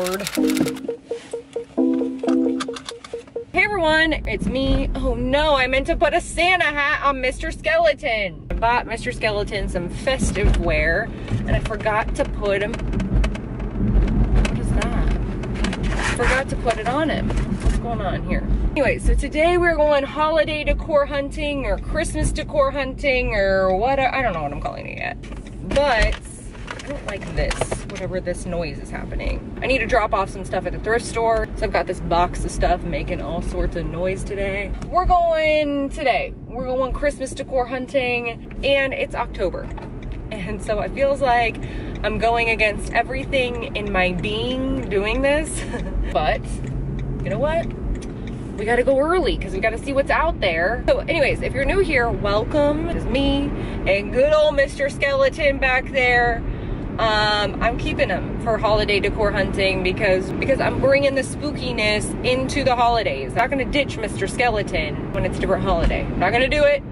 lord. Hey everyone, it's me. Oh no, I meant to put a Santa hat on Mr. Skeleton. I bought Mr. Skeleton some festive wear and I forgot to put him. What is that? Forgot to put it on him. What's going on here? Anyway, so today we're going holiday decor hunting or Christmas decor hunting or what, I don't know what I'm calling it yet. But I don't like this, whatever this noise is happening. I need to drop off some stuff at the thrift store. So I've got this box of stuff making all sorts of noise today. We're going today, we're going Christmas decor hunting and it's October. And so it feels like I'm going against everything in my being doing this. but you know what? we gotta go early because we gotta see what's out there. So anyways, if you're new here, welcome. It's me and good old Mr. Skeleton back there. Um, I'm keeping them for holiday decor hunting because because I'm bringing the spookiness into the holidays. I'm not gonna ditch Mr. Skeleton when it's a different holiday. I'm not gonna do it.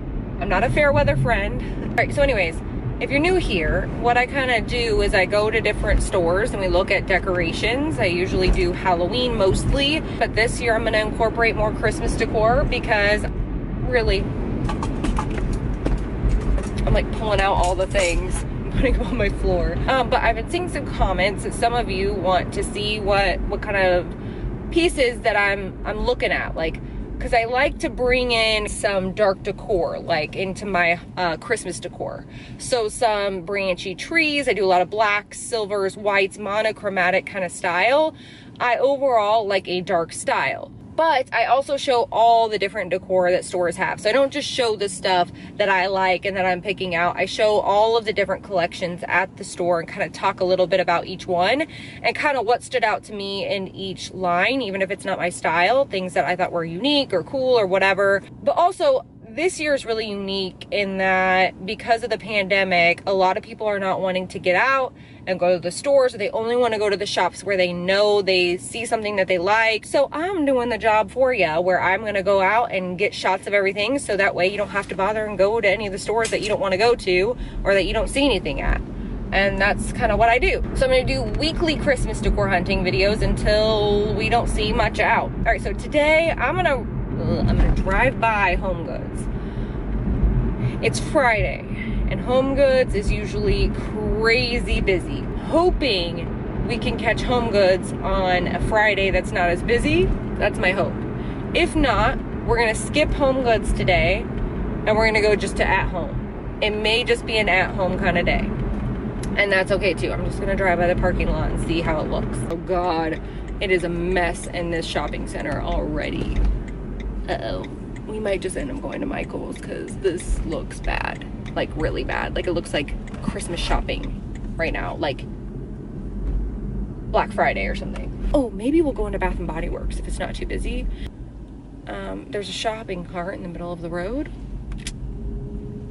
I'm not a fair weather friend. All right, so anyways, if you're new here, what I kind of do is I go to different stores and we look at decorations. I usually do Halloween mostly, but this year I'm going to incorporate more Christmas decor because really, I'm like pulling out all the things putting them on my floor. Um, but I've been seeing some comments that some of you want to see what what kind of pieces that I'm I'm looking at, like because I like to bring in some dark decor, like into my uh, Christmas decor. So some branchy trees. I do a lot of blacks, silvers, whites, monochromatic kind of style. I overall like a dark style but I also show all the different decor that stores have. So I don't just show the stuff that I like and that I'm picking out. I show all of the different collections at the store and kind of talk a little bit about each one and kind of what stood out to me in each line, even if it's not my style, things that I thought were unique or cool or whatever. But also this year is really unique in that because of the pandemic, a lot of people are not wanting to get out and go to the stores. They only want to go to the shops where they know they see something that they like. So I'm doing the job for you where I'm going to go out and get shots of everything so that way you don't have to bother and go to any of the stores that you don't want to go to or that you don't see anything at and that's kind of what I do. So I'm gonna do weekly Christmas decor hunting videos until we don't see much out. All right, so today I'm gonna I'm gonna drive by Home Goods. It's Friday, and Home Goods is usually crazy busy. Hoping we can catch Home Goods on a Friday that's not as busy. That's my hope. If not, we're gonna skip Home Goods today, and we're gonna go just to at home. It may just be an at home kind of day. And that's okay too. I'm just gonna drive by the parking lot and see how it looks. Oh God, it is a mess in this shopping center already uh-oh we might just end up going to michael's because this looks bad. Like really bad. Like it looks like christmas shopping right now. Like black friday or something. Oh maybe we'll go into bath and body works if it's not too busy. Um, there's a shopping cart in the middle of the road.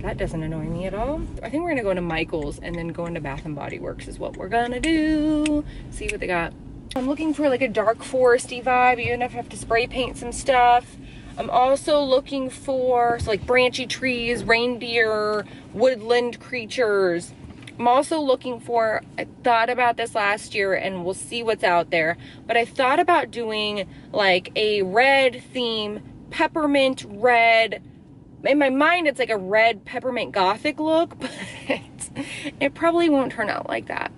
That doesn't annoy me at all. I think we're gonna go into michael's and then go into bath and body works is what we're gonna do. See what they got. I'm looking for like a dark foresty vibe. Even if i have to spray paint some stuff I'm also looking for so like branchy trees, reindeer, woodland creatures. I'm also looking for, I thought about this last year and we'll see what's out there, but I thought about doing like a red theme, peppermint red. In my mind, it's like a red peppermint gothic look, but it probably won't turn out like that.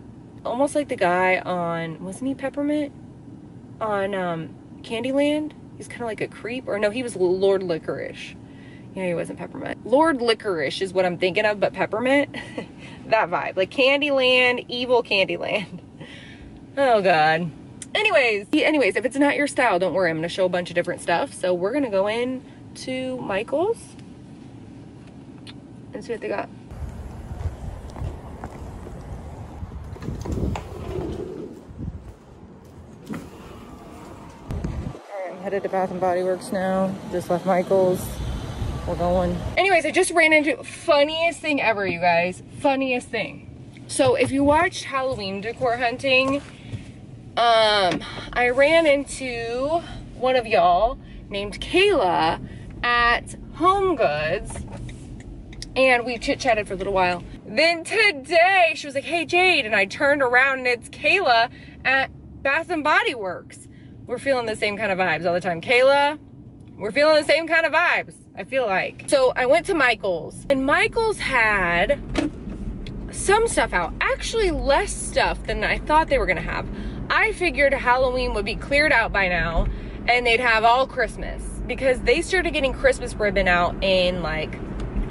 Almost like the guy on, wasn't he peppermint? On um, Candyland? He's kind of like a creep. Or no, he was Lord Licorice. Yeah, he wasn't Peppermint. Lord Licorice is what I'm thinking of, but Peppermint? that vibe. Like Candyland, evil Candyland. Oh, God. Anyways, anyways, if it's not your style, don't worry. I'm to show a bunch of different stuff. So we're to go in to Michael's and see what they got. Headed to Bath and Body Works now. Just left Michael's. We're going. Anyways, I just ran into funniest thing ever, you guys. Funniest thing. So if you watched Halloween decor hunting, um, I ran into one of y'all named Kayla at Home Goods and we chit chatted for a little while. Then today she was like, hey Jade, and I turned around and it's Kayla at Bath and Body Works. We're feeling the same kind of vibes all the time. Kayla, we're feeling the same kind of vibes, I feel like. So I went to Michael's and Michael's had some stuff out. Actually less stuff than I thought they were gonna have. I figured Halloween would be cleared out by now and they'd have all Christmas because they started getting Christmas ribbon out in like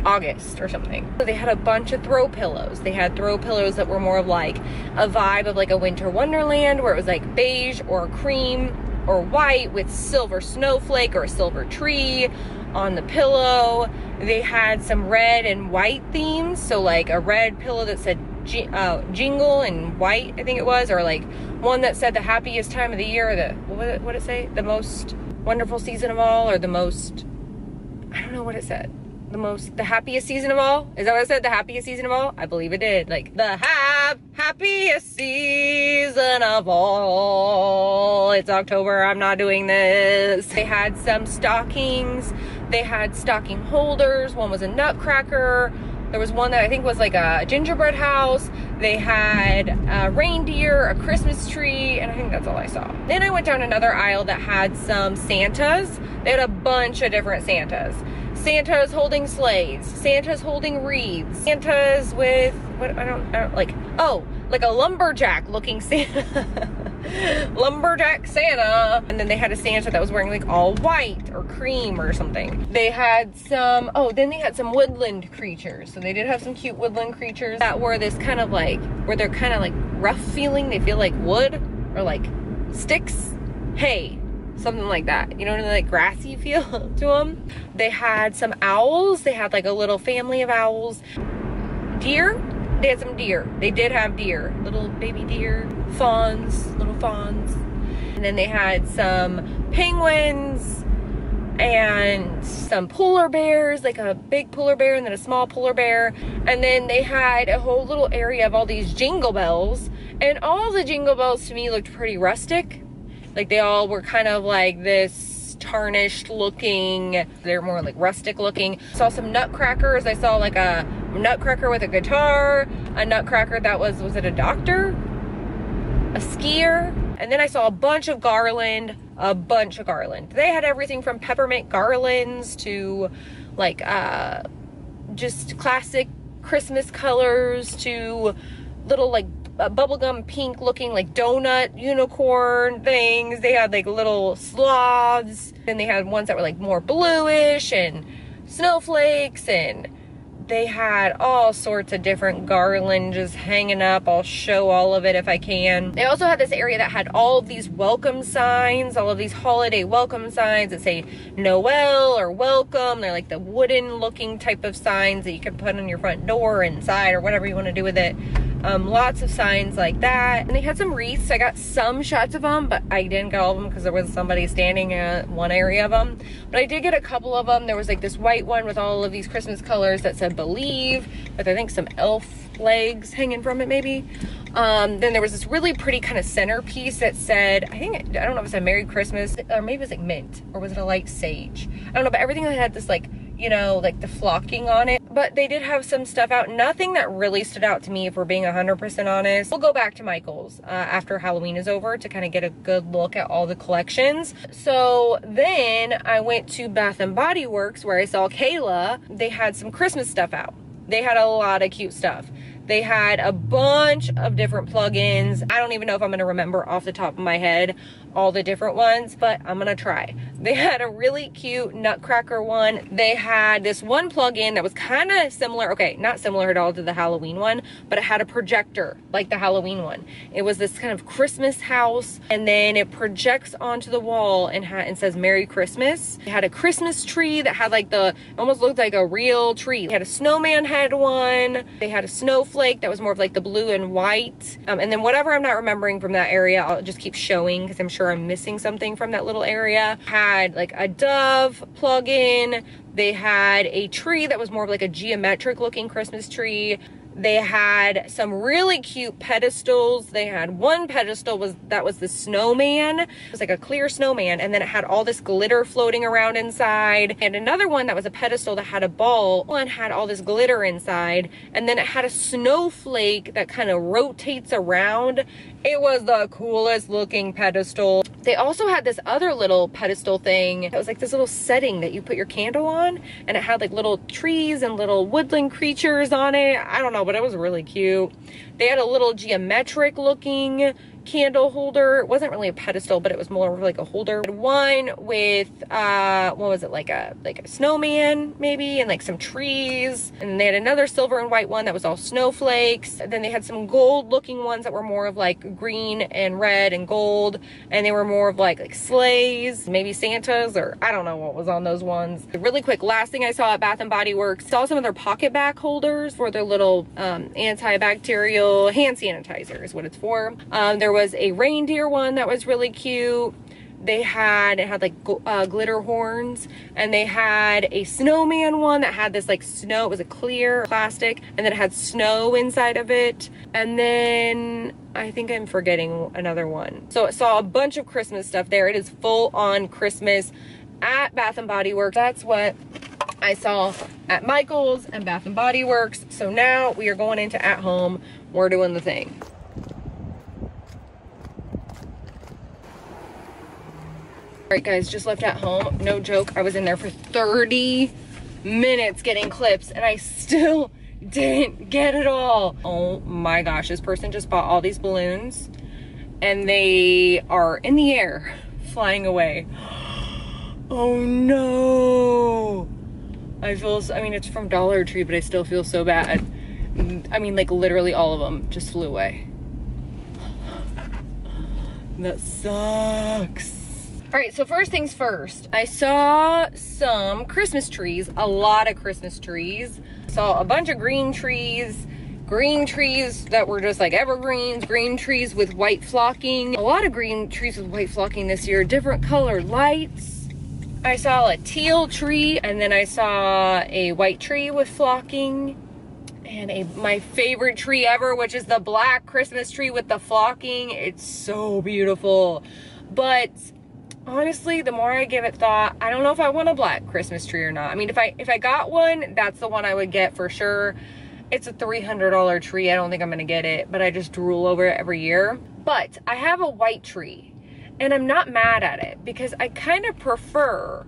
August or something. So They had a bunch of throw pillows. They had throw pillows that were more of like a vibe of like a winter wonderland where it was like beige or cream or white with silver snowflake or a silver tree on the pillow. They had some red and white themes. So like a red pillow that said uh, jingle and white, I think it was, or like one that said the happiest time of the year, the, what, what did it say? The most wonderful season of all, or the most, I don't know what it said the most the happiest season of all? Is that what i said? The happiest season of all? I believe it did. Like the hap happiest season of all. It's october. I'm not doing this. They had some stockings. They had stocking holders. One was a nutcracker. There was one that i think was like a gingerbread house. They had a reindeer a christmas tree and i think that's all i saw. Then i went down another aisle that had some santas. They had a bunch of different santas Santa's holding sleighs. Santa's holding wreaths. Santa's with what I don't, I don't like. Oh, like a lumberjack looking Santa. lumberjack Santa. And then they had a Santa that was wearing like all white or cream or something. They had some, oh, then they had some woodland creatures. So they did have some cute woodland creatures that were this kind of like, where they're kind of like rough feeling. They feel like wood or like sticks. Hay something like that. You know, like grassy feel to them. They had some owls. They had like a little family of owls. Deer. They had some deer. They did have deer, little baby deer, fawns, little fawns. And then they had some penguins and some polar bears, like a big polar bear and then a small polar bear. And then they had a whole little area of all these jingle bells. And all the jingle bells to me looked pretty rustic like they all were kind of like this tarnished looking, they're more like rustic looking. Saw some nutcrackers. I saw like a nutcracker with a guitar, a nutcracker that was, was it a doctor? A skier? And then I saw a bunch of garland, a bunch of garland. They had everything from peppermint garlands to like uh just classic Christmas colors to little like bubblegum pink looking like donut unicorn things. They had like little sloths. and they had ones that were like more bluish and snowflakes and they had all sorts of different garland just hanging up. I'll show all of it if I can. They also had this area that had all of these welcome signs, all of these holiday welcome signs that say Noel or welcome. They're like the wooden looking type of signs that you can put on your front door inside or whatever you want to do with it. Um, lots of signs like that. And they had some wreaths. I got some shots of them, but I didn't get all of them because there was somebody standing in one area of them. But I did get a couple of them. There was like this white one with all of these Christmas colors that said believe, with I think some elf legs hanging from it maybe. Um, then there was this really pretty kind of centerpiece that said, I think, I don't know if it said Merry Christmas, or maybe it was like mint, or was it a light sage? I don't know, but everything that had this like you know, like the flocking on it. But they did have some stuff out. Nothing that really stood out to me, if we're being 100% honest. We'll go back to Michael's uh, after Halloween is over to kind of get a good look at all the collections. So then I went to Bath and Body Works where I saw Kayla. They had some Christmas stuff out. They had a lot of cute stuff. They had a bunch of different plugins. I don't even know if I'm going to remember off the top of my head all the different ones, but I'm to try. They had a really cute Nutcracker one. They had this one plug-in that was kind of similar. Okay, not similar at all to the Halloween one, but it had a projector like the Halloween one. It was this kind of Christmas house, and then it projects onto the wall and, and says Merry Christmas. It had a Christmas tree that had like the, almost looked like a real tree. They had a snowman head one. They had a snowflake that was more of like the blue and white. Um, and then whatever I'm not remembering from that area, I'll just keep showing because I'm sure I'm missing something from that little area. Had like a dove plug-in. They had a tree that was more of like a geometric looking Christmas tree. They had some really cute pedestals. They had one pedestal was that was the snowman. It was like a clear snowman and then it had all this glitter floating around inside. And another one that was a pedestal that had a ball. and had all this glitter inside and then it had a snowflake that kind of rotates around. It was the coolest looking pedestal. They also had this other little pedestal thing. It was like this little setting that you put your candle on and it had like little trees and little woodland creatures on it. I don't know, but it was really cute. They had a little geometric looking candle holder. It wasn't really a pedestal, but it was more of like a holder. One with uh what was it like a like a snowman maybe and like some trees. And they had another silver and white one that was all snowflakes. And then they had some gold looking ones that were more of like green and red and gold. And they were more of like like sleighs, maybe Santas or I don't know what was on those ones. Really quick, last thing I saw at Bath and Body Works, saw some of their PocketBac holders for their little um, antibacterial hand sanitizer is what it's for. Um, there was a reindeer one that was really cute. They had it had like uh, glitter horns and they had a snowman one that had this like snow it was a clear plastic and then it had snow inside of it. And then i think i'm forgetting another one. So i saw a bunch of christmas stuff there. It is full on christmas at bath and body works. That's what i saw at michael's and bath and body works. So now we are going into at home. We're doing the thing All right, guys, just left at home. No joke, I was in there for 30 minutes getting clips and I still didn't get it all. Oh my gosh, this person just bought all these balloons and they are in the air, flying away. Oh no. I feel, I mean, it's from Dollar Tree, but I still feel so bad. I mean, like literally all of them just flew away. That sucks. All right, so first things first, I saw some Christmas trees, a lot of Christmas trees. Saw a bunch of green trees, green trees that were just like evergreens, green trees with white flocking. A lot of green trees with white flocking this year, different colored lights. I saw a teal tree and then I saw a white tree with flocking and a my favorite tree ever, which is the black Christmas tree with the flocking. It's so beautiful. But honestly, the more I give it thought, I don't know if I want a black Christmas tree or not. I mean, if I if I got one, that's the one I would get for sure. It's a $300 tree. I don't think I'm going to get it, but I just drool over it every year. But I have a white tree and I'm not mad at it because I kind of prefer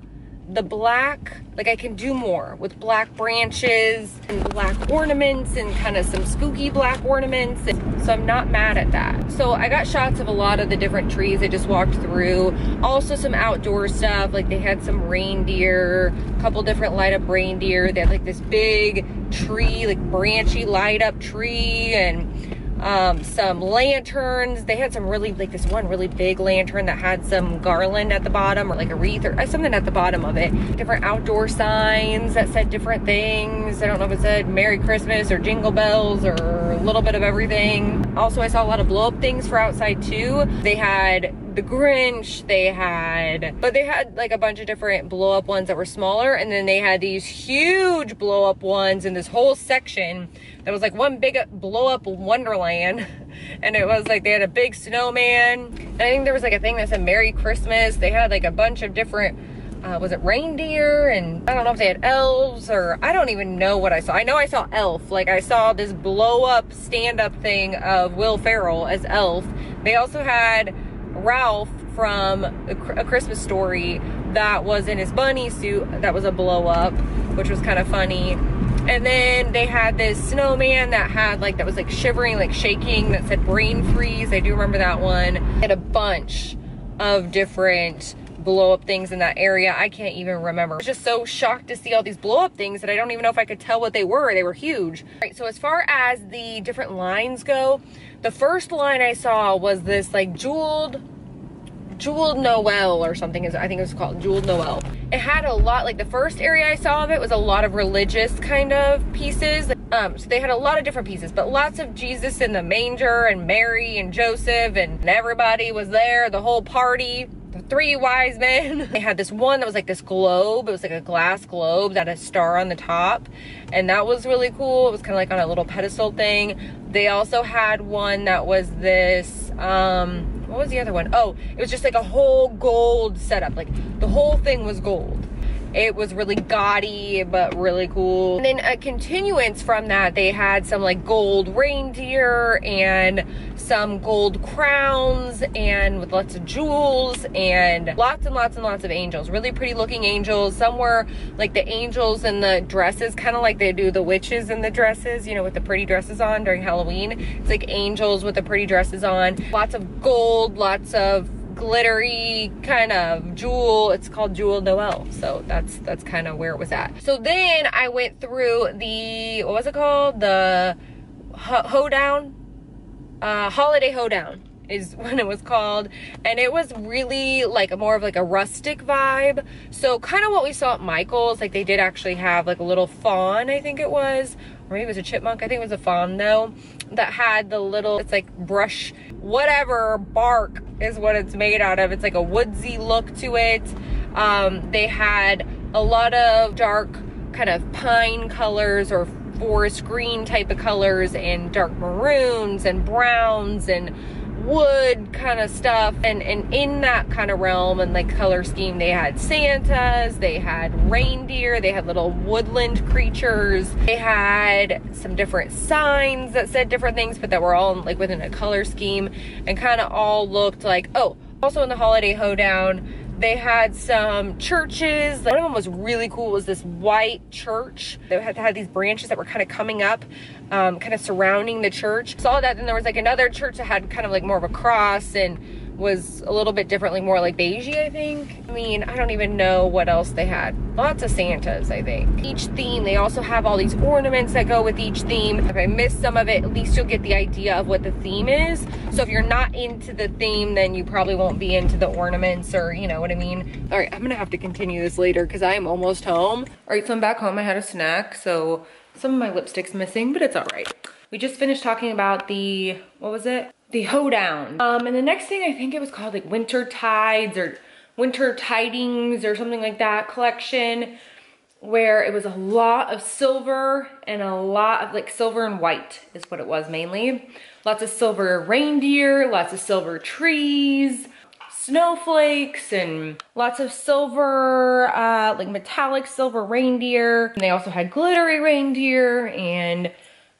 the black, like I can do more with black branches and black ornaments and kind of some spooky black ornaments. So I'm not mad at that. So I got shots of a lot of the different trees I just walked through. Also some outdoor stuff, like they had some reindeer, a couple different light up reindeer. They had like this big tree, like branchy light up tree and um, some lanterns. They had some really, like this one really big lantern that had some garland at the bottom or like a wreath or uh, something at the bottom of it. Different outdoor signs that said different things. I don't know if it said Merry Christmas or Jingle Bells or a little bit of everything. Also, I saw a lot of blow up things for outside too. They had the Grinch, they had, but they had like a bunch of different blow up ones that were smaller. And then they had these huge blow up ones in this whole section that was like one big blow up wonderland. And it was like they had a big snowman. And I think there was like a thing that said Merry Christmas. They had like a bunch of different uh, was it reindeer and I don't know if they had elves or I don't even know what I saw. I know I saw Elf. Like I saw this blow up stand up thing of Will Ferrell as Elf. They also had Ralph from A Christmas Story that was in his bunny suit that was a blow up, which was kind of funny. And then they had this snowman that had like, that was like shivering, like shaking, that said brain freeze. I do remember that one. And a bunch of different blow up things in that area. I can't even remember. I was just so shocked to see all these blow up things that I don't even know if I could tell what they were. They were huge. All right, so as far as the different lines go, the first line I saw was this like jeweled Jeweled Noel or something is I think it was called Jeweled Noel. It had a lot like the first area I saw of it was a lot of religious kind of pieces. Um, so they had a lot of different pieces, but lots of Jesus in the manger and Mary and Joseph and everybody was there, the whole party. The three wise men. They had this one that was like this globe. It was like a glass globe that had a star on the top. And that was really cool. It was kind of like on a little pedestal thing. They also had one that was this, um, what was the other one? Oh, it was just like a whole gold setup. Like the whole thing was gold. It was really gaudy, but really cool. And then a continuance from that, they had some like gold reindeer and some gold crowns and with lots of jewels and lots and lots and lots of angels. Really pretty looking angels. Some were like the angels in the dresses, kind of like they do the witches in the dresses, you know, with the pretty dresses on during Halloween. It's like angels with the pretty dresses on. Lots of gold, lots of glittery kind of jewel. It's called Jewel Noel. So that's that's kind of where it was at. So then I went through the what was it called? The hoedown, uh, holiday hoedown is when it was called and it was really like a more of like a rustic vibe so kind of what we saw at michael's like they did actually have like a little fawn i think it was or maybe it was a chipmunk i think it was a fawn though that had the little it's like brush whatever bark is what it's made out of. It's like a woodsy look to it. Um, they had a lot of dark kind of pine colors or forest green type of colors and dark maroons and browns and wood kind of stuff and and in that kind of realm and like color scheme they had santas they had reindeer they had little woodland creatures they had some different signs that said different things but that were all like within a color scheme and kind of all looked like oh also in the holiday hoedown they had some churches. One of them was really cool. It was this white church. They had had these branches that were kind of coming up, um, kind of surrounding the church. Saw that. Then there was like another church that had kind of like more of a cross and was a little bit differently, more like beigey, I think. I mean, I don't even know what else they had. Lots of Santas, I think. Each theme, they also have all these ornaments that go with each theme. If I missed some of it, at least you'll get the idea of what the theme is. So if you're not into the theme, then you probably won't be into the ornaments or, you know what I mean? All right, I'm gonna have to continue this later because I am almost home. All right, so I'm back home. I had a snack, so some of my lipstick's missing, but it's all right. We just finished talking about the, what was it? the hoedown. Um, and the next thing I think it was called like Winter Tides or Winter Tidings or something like that collection where it was a lot of silver and a lot of like silver and white is what it was mainly. Lots of silver reindeer, lots of silver trees, snowflakes and lots of silver, uh, like metallic silver reindeer. And they also had glittery reindeer and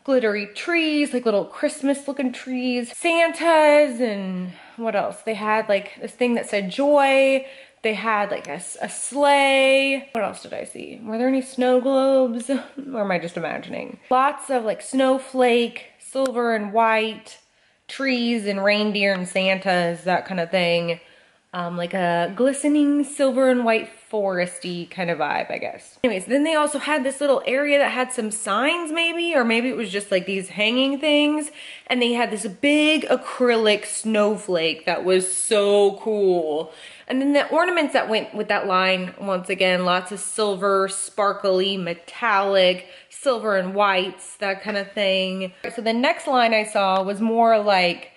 glittery trees, like little Christmas looking trees, Santas, and what else? They had like this thing that said joy. They had like a, a sleigh. What else did I see? Were there any snow globes? or am I just imagining? Lots of like snowflake, silver and white, trees and reindeer and Santas, that kind of thing um, like a glistening silver and white foresty kind of vibe, I guess. Anyways, then they also had this little area that had some signs maybe, or maybe it was just like these hanging things. And they had this big acrylic snowflake that was so cool. And then the ornaments that went with that line, once again, lots of silver, sparkly, metallic, silver and whites, that kind of thing. So the next line I saw was more like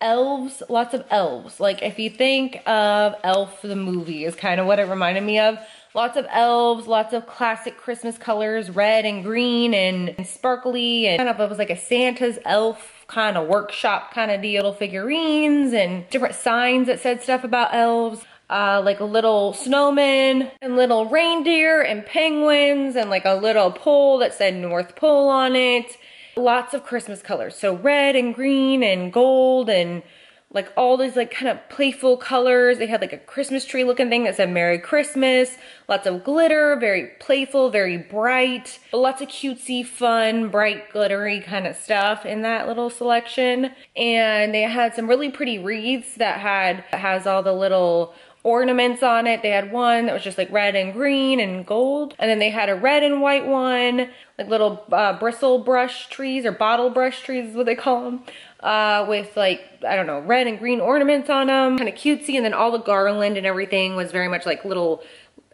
elves, lots of elves. Like if you think of Elf the movie is kind of what it reminded me of. Lots of elves, lots of classic Christmas colors, red and green and, and sparkly and kind of it was like a Santa's elf kind of workshop kind of deal figurines and different signs that said stuff about elves. Uh, like a little snowman and little reindeer and penguins and like a little pole that said North Pole on it lots of Christmas colors. So red and green and gold and like all these like kind of playful colors. They had like a Christmas tree looking thing that said Merry Christmas. Lots of glitter, very playful, very bright. Lots of cutesy, fun, bright, glittery kind of stuff in that little selection. And they had some really pretty wreaths that had has all the little ornaments on it. They had one that was just like red and green and gold. And then they had a red and white one, like little uh, bristle brush trees or bottle brush trees is what they call them. Uh, with like, I don't know, red and green ornaments on them, kind of cutesy. And then all the garland and everything was very much like little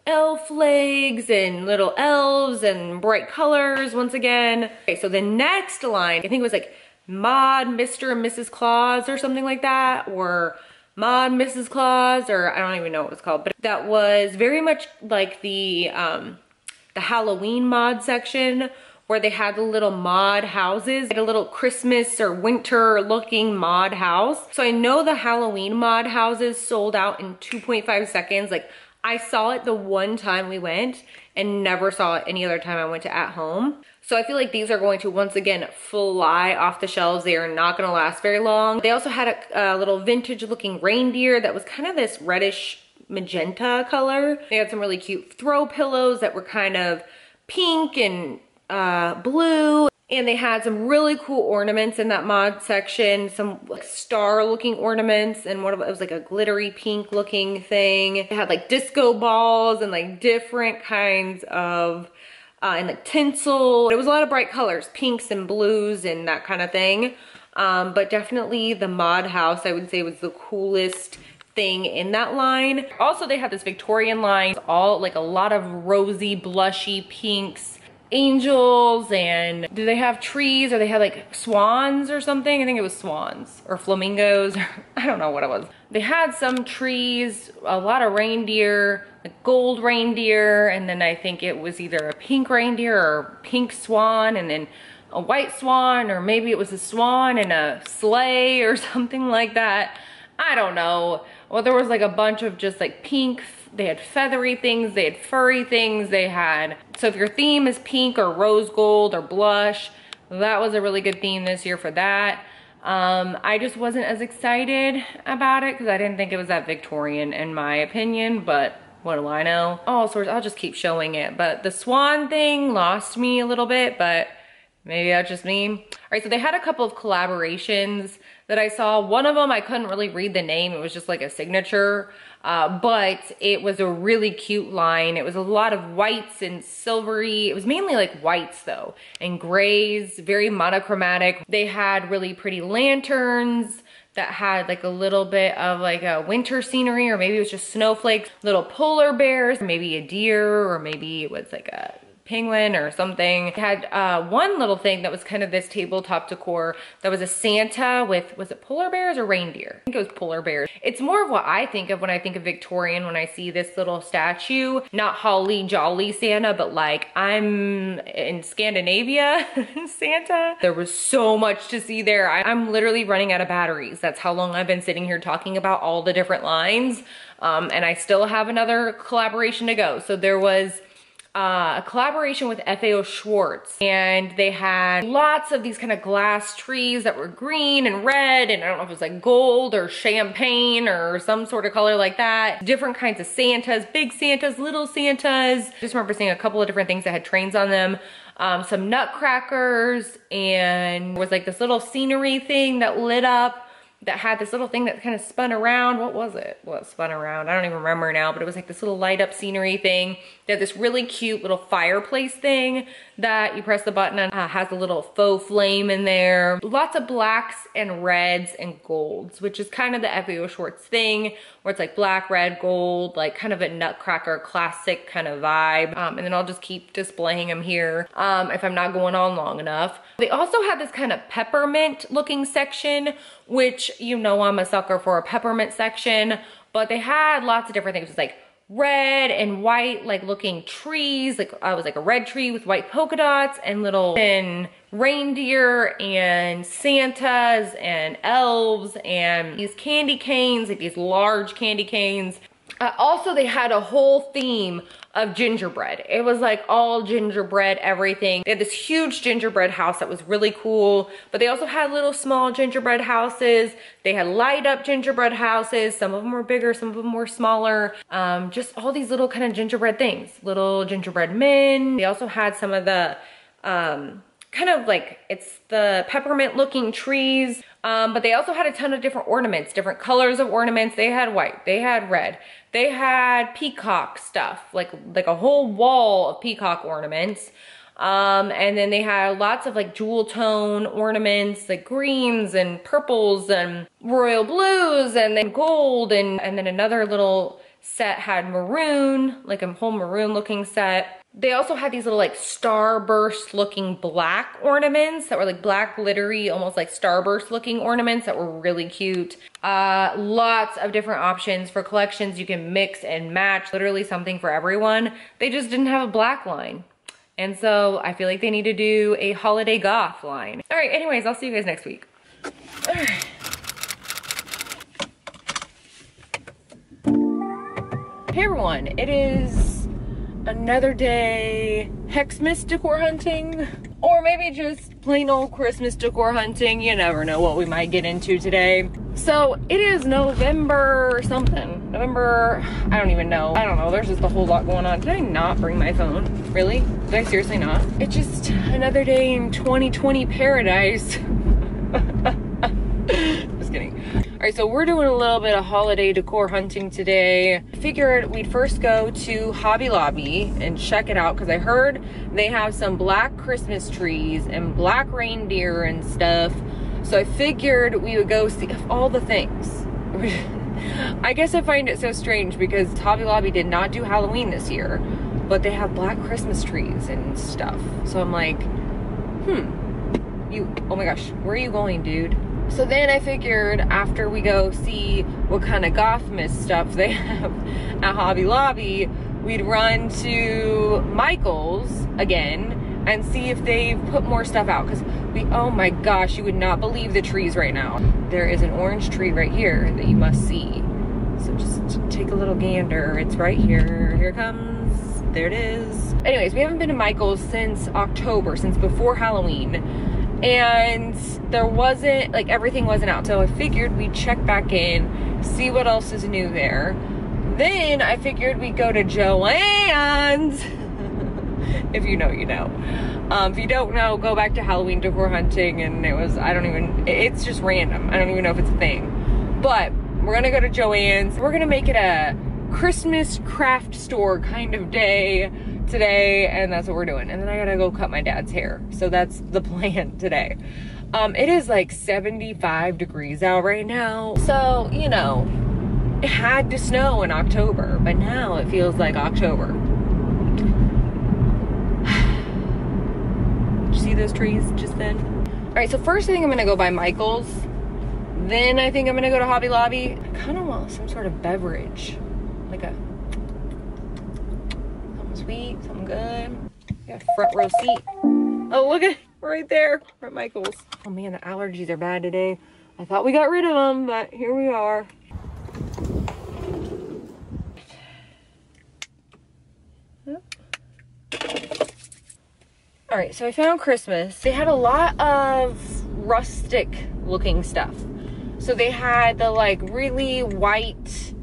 elf legs and little elves and bright colors once again. Okay, so the next line, I think it was like Mod, Mr. and Mrs. Claus or something like that, or Mod Mrs. Claus, or I don't even know what it was called, but that was very much like the, um, the Halloween mod section where they had the little mod houses, like a little Christmas or winter looking mod house. So I know the Halloween mod houses sold out in 2.5 seconds. Like I saw it the one time we went and never saw it any other time I went to at home. So I feel like these are going to once again fly off the shelves. They are not gonna last very long. They also had a, a little vintage looking reindeer that was kind of this reddish magenta color. They had some really cute throw pillows that were kind of pink and uh, blue. And they had some really cool ornaments in that mod section, some like star looking ornaments and one of it was like a glittery pink looking thing. They had like disco balls and like different kinds of uh, and like tinsel. It was a lot of bright colors, pinks and blues and that kind of thing. Um, but definitely the mod house I would say was the coolest thing in that line. Also, they had this Victorian line, all like a lot of rosy, blushy pinks angels and do they have trees or they had like swans or something? I think it was swans or flamingos. I don't know what it was. They had some trees, a lot of reindeer, a gold reindeer, and then I think it was either a pink reindeer or pink swan and then a white swan or maybe it was a swan and a sleigh or something like that. I don't know. Well, there was like a bunch of just like pink they had feathery things, they had furry things, they had, so if your theme is pink or rose gold or blush, that was a really good theme this year for that. Um, I just wasn't as excited about it because I didn't think it was that Victorian in my opinion, but what do I know? All sorts, I'll just keep showing it. But the swan thing lost me a little bit, but maybe that's just me. All right, so they had a couple of collaborations that I saw. One of them, I couldn't really read the name. It was just like a signature. Uh, but it was a really cute line. It was a lot of whites and silvery. It was mainly like whites though, and grays, very monochromatic. They had really pretty lanterns that had like a little bit of like a winter scenery or maybe it was just snowflakes, little polar bears, maybe a deer or maybe it was like a penguin or something. It had uh, one little thing that was kind of this tabletop decor that was a Santa with, was it polar bears or reindeer? I think it was polar bears. It's more of what I think of when I think of Victorian when I see this little statue. Not holly jolly Santa, but like I'm in Scandinavia Santa. There was so much to see there. I, I'm literally running out of batteries. That's how long I've been sitting here talking about all the different lines. Um, and I still have another collaboration to go. So there was uh, a collaboration with FAO Schwarz. and they had lots of these kind of glass trees that were green and red and I don't know if it was like gold or champagne or some sort of color like that. Different kinds of Santas, big Santas, little Santas. Just remember seeing a couple of different things that had trains on them. Um, some nutcrackers and was like this little scenery thing that lit up that had this little thing that kind of spun around. What was it? Well, it spun around. I don't even remember now, but it was like this little light up scenery thing. They had this really cute little fireplace thing that you press the button and uh, has a little faux flame in there. Lots of blacks and reds and golds, which is kind of the FAO Schwarz thing where it's like black, red, gold, like kind of a nutcracker classic kind of vibe. Um, and then I'll just keep displaying them here um, if I'm not going on long enough. They also had this kind of peppermint looking section, which you know I'm a sucker for a peppermint section, but they had lots of different things. It's like red and white like looking trees like I was like a red tree with white polka dots and little and reindeer and Santas and elves and these candy canes like these large candy canes uh, also they had a whole theme of gingerbread. It was like all gingerbread, everything. They had this huge gingerbread house that was really cool, but they also had little small gingerbread houses. They had light up gingerbread houses. Some of them were bigger, some of them were smaller. Um, just all these little kind of gingerbread things, little gingerbread men. They also had some of the, um, kind of like, it's the peppermint looking trees. Um, but they also had a ton of different ornaments, different colors of ornaments. They had white, they had red, they had peacock stuff, like, like a whole wall of peacock ornaments. Um, and then they had lots of like jewel tone ornaments, like greens and purples and royal blues and then gold and, and then another little set had maroon, like a whole maroon looking set. They also had these little like starburst looking black ornaments that were like black glittery, almost like starburst looking ornaments that were really cute. Uh, lots of different options for collections. You can mix and match, literally something for everyone. They just didn't have a black line. And so I feel like they need to do a holiday goth line. All right, anyways, I'll see you guys next week. Hey everyone, it is another day Hexmas decor hunting, or maybe just plain old Christmas decor hunting. You never know what we might get into today. So it is November something. November, I don't even know. I don't know, there's just a whole lot going on. Did I not bring my phone? Really? Did I seriously not? It's just another day in 2020 paradise. just kidding. All right, so we're doing a little bit of holiday decor hunting today. Figured we'd first go to Hobby Lobby and check it out because I heard they have some black Christmas trees and black reindeer and stuff. So I figured we would go see all the things. I guess I find it so strange because Hobby Lobby did not do Halloween this year, but they have black Christmas trees and stuff. So I'm like, hmm, you, oh my gosh, where are you going, dude? So then I figured after we go see what kind of Gothmas stuff they have at Hobby Lobby, we'd run to Michael's again and see if they've put more stuff out. Because we, oh my gosh, you would not believe the trees right now. There is an orange tree right here that you must see. So just take a little gander. It's right here. Here it comes. There it is. Anyways, we haven't been to Michael's since October, since before Halloween and there wasn't like everything wasn't out. So i figured we'd check back in see what else is new there. Then i figured we'd go to joann's. If you know you know. Um, if you don't know go back to halloween decor hunting and it was i don't even it's just random. I don't even know if it's a thing. But we're gonna go to joann's. We're gonna make it a christmas craft store kind of day today and that's what we're doing. And then I gotta go cut my dad's hair. So that's the plan today. Um, it is like 75 degrees out right now. So, you know, it had to snow in October, but now it feels like October. See those trees just then? All right, so first I think I'm gonna go by Michael's. Then I think I'm gonna go to Hobby Lobby. I kind of want some sort of beverage, like a sweet, something good. Got front row seat. Oh, look at right there, at Michael's. Oh man, the allergies are bad today. I thought we got rid of them, but here we are. All right, so I found Christmas. They had a lot of rustic looking stuff. So they had the like really white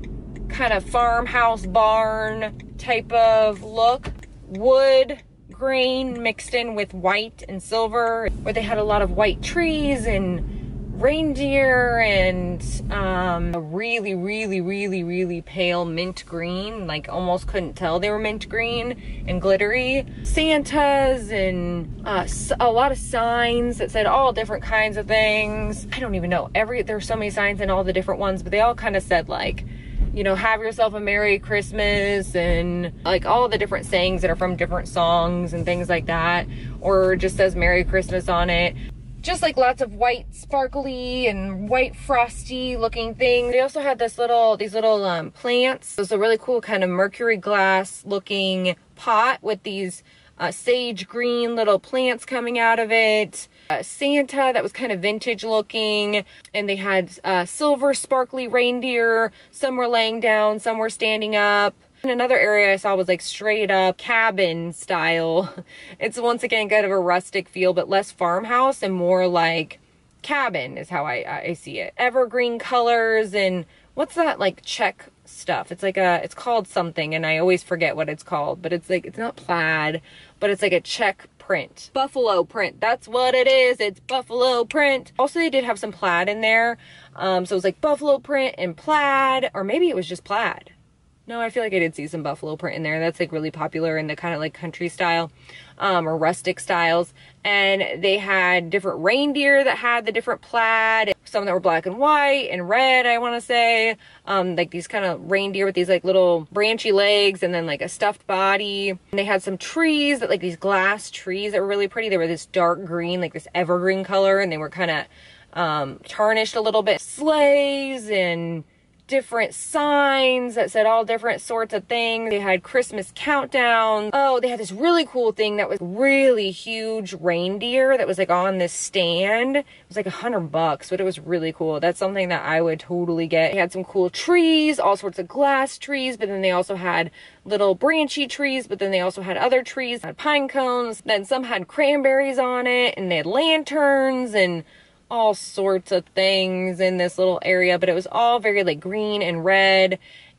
kind of farmhouse barn type of look. Wood grain mixed in with white and silver, where they had a lot of white trees and reindeer and um, a really, really, really, really pale mint green. Like almost couldn't tell they were mint green and glittery. Santas and uh, a lot of signs that said all different kinds of things. I don't even know. Every there's so many signs in all the different ones, but they all kind of said like you know, have yourself a Merry Christmas and like all the different sayings that are from different songs and things like that, or just says Merry Christmas on it. Just like lots of white sparkly and white frosty looking things. They also had this little, these little um, plants. It was a really cool kind of mercury glass looking pot with these uh, sage green little plants coming out of it. Uh, Santa that was kind of vintage looking, and they had uh, silver sparkly reindeer. Some were laying down, some were standing up. And another area I saw was like straight up cabin style. It's once again kind of a rustic feel, but less farmhouse and more like cabin is how I, I see it. Evergreen colors and what's that like check stuff? It's like a, it's called something and I always forget what it's called, but it's like, it's not plaid, but it's like a check print. Buffalo print. That's what it is. It's buffalo print. Also, they did have some plaid in there. Um, so it was like buffalo print and plaid, or maybe it was just plaid. No, I feel like I did see some buffalo print in there. That's like really popular in the kind of like country style um, or rustic styles. And they had different reindeer that had the different plaid, some that were black and white and red, I want to say. Um, like these kind of reindeer with these like little branchy legs and then like a stuffed body. And they had some trees that like these glass trees that were really pretty. They were this dark green, like this evergreen color, and they were kind of um, tarnished a little bit. Sleighs and different signs that said all different sorts of things. They had Christmas countdown. Oh, they had this really cool thing that was really huge reindeer that was like on this stand. It was like a hundred bucks, but it was really cool. That's something that I would totally get. They had some cool trees, all sorts of glass trees, but then they also had little branchy trees, but then they also had other trees, had pine cones, then some had cranberries on it, and they had lanterns and all sorts of things in this little area, but it was all very like green and red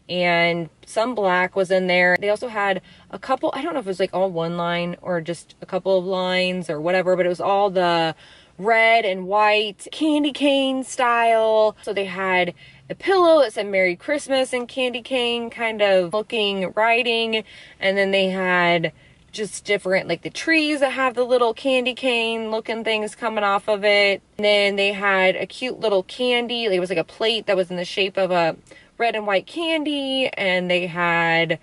and some black was in there. They also had a couple, I don't know if it was like all one line or just a couple of lines or whatever, but it was all the red and white candy cane style. So they had a pillow that said Merry Christmas and candy cane kind of looking writing. And then they had just different, like the trees that have the little candy cane looking things coming off of it. And then they had a cute little candy. It was like a plate that was in the shape of a red and white candy. And they had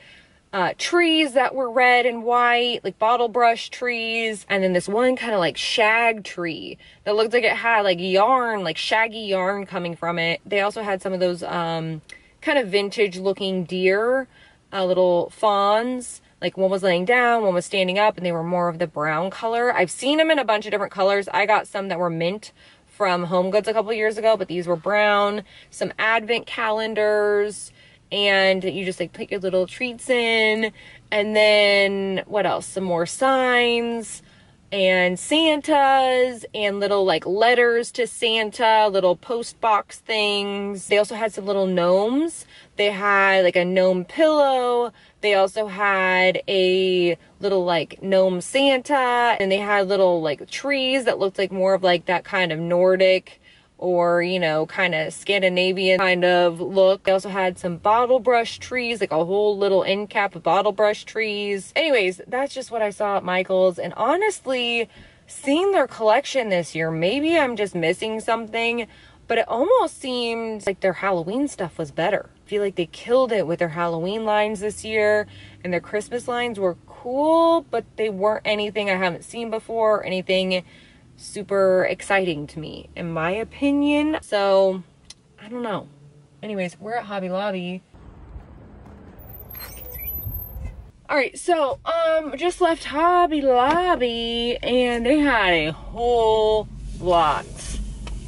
uh, trees that were red and white, like bottle brush trees. And then this one kind of like shag tree that looked like it had like yarn, like shaggy yarn coming from it. They also had some of those um, kind of vintage looking deer, uh, little fawns like one was laying down, one was standing up, and they were more of the brown color. I've seen them in a bunch of different colors. I got some that were mint from Home Goods a couple years ago, but these were brown. Some advent calendars, and you just like put your little treats in. And then what else? Some more signs and Santas and little like letters to Santa, little post box things. They also had some little gnomes. They had like a gnome pillow. They also had a little like gnome Santa and they had little like trees that looked like more of like that kind of Nordic or, you know, kind of Scandinavian kind of look. They also had some bottle brush trees, like a whole little end cap of bottle brush trees. Anyways, that's just what I saw at Michael's. And honestly, seeing their collection this year, maybe I'm just missing something, but it almost seemed like their Halloween stuff was better. I feel like they killed it with their Halloween lines this year and their Christmas lines were cool, but they weren't anything I haven't seen before, or anything super exciting to me, in my opinion. So, I don't know. Anyways, we're at Hobby Lobby. All right, so um, just left Hobby Lobby, and they had a whole lot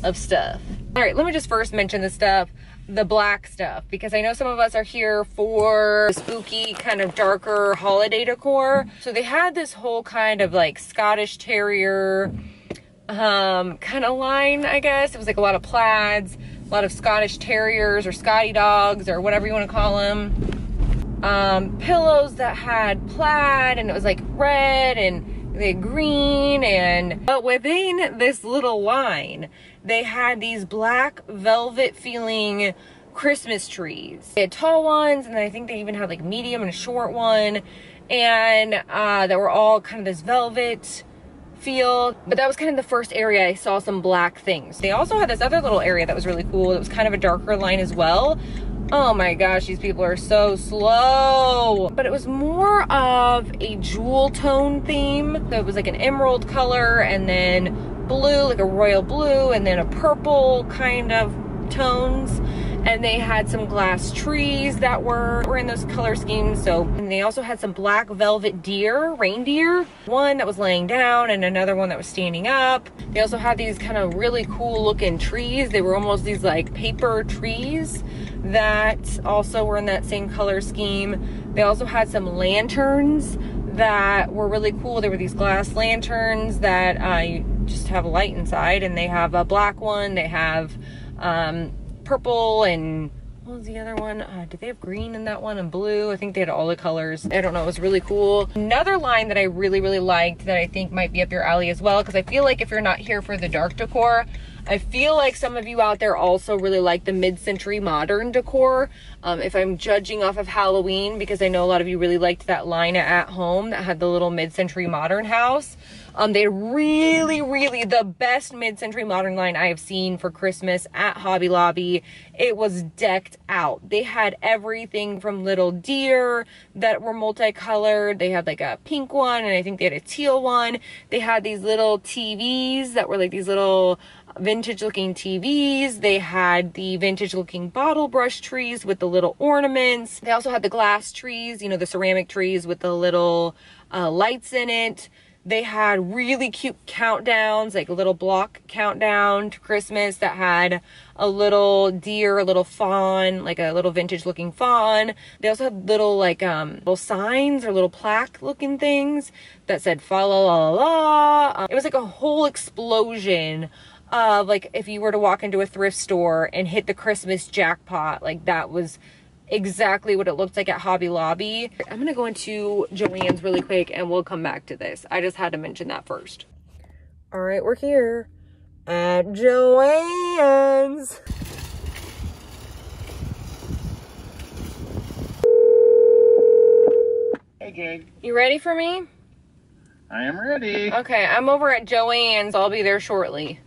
of stuff. All right, let me just first mention the stuff, the black stuff, because I know some of us are here for spooky, kind of darker holiday decor. So they had this whole kind of like Scottish Terrier um, kind of line, I guess. It was like a lot of plaids, a lot of Scottish Terriers or Scotty dogs or whatever you want to call them. Um, pillows that had plaid and it was like red and they green and but within this little line they had these black velvet feeling Christmas trees. They had tall ones and I think they even had like medium and a short one and uh, that were all kind of this velvet field. But that was kind of the first area I saw some black things. They also had this other little area that was really cool. It was kind of a darker line as well. Oh my gosh, these people are so slow. But it was more of a jewel tone theme. So it was like an emerald color and then blue, like a royal blue, and then a purple kind of tones and they had some glass trees that were, were in those color schemes. So, and they also had some black velvet deer, reindeer, one that was laying down and another one that was standing up. They also had these kind of really cool looking trees. They were almost these like paper trees that also were in that same color scheme. They also had some lanterns that were really cool. There were these glass lanterns that uh, just have a light inside and they have a black one. They have um, purple and what was the other one? Uh, did they have green in that one and blue? I think they had all the colors. I don't know. It was really cool. Another line that I really, really liked that I think might be up your alley as well, because I feel like if you're not here for the dark decor, I feel like some of you out there also really like the mid-century modern decor. Um, if I'm judging off of Halloween, because I know a lot of you really liked that line at home that had the little mid-century modern house. Um, they really, really the best mid-century modern line I have seen for Christmas at Hobby Lobby. It was decked out. They had everything from little deer that were multicolored. They had like a pink one, and I think they had a teal one. They had these little TVs that were like these little vintage looking TVs. They had the vintage looking bottle brush trees with the little ornaments. They also had the glass trees, you know, the ceramic trees with the little uh, lights in it. They had really cute countdowns, like a little block countdown to Christmas that had a little deer, a little fawn, like a little vintage looking fawn. They also had little like um little signs or little plaque looking things that said fa la la la. Um, it was like a whole explosion of like if you were to walk into a thrift store and hit the Christmas jackpot, like that was exactly what it looked like at Hobby Lobby. I'm gonna go into Joann's really quick and we'll come back to this. I just had to mention that first. All right, we're here at Joann's. Hey, Jade. You ready for me? I am ready. Okay, I'm over at Joann's. I'll be there shortly.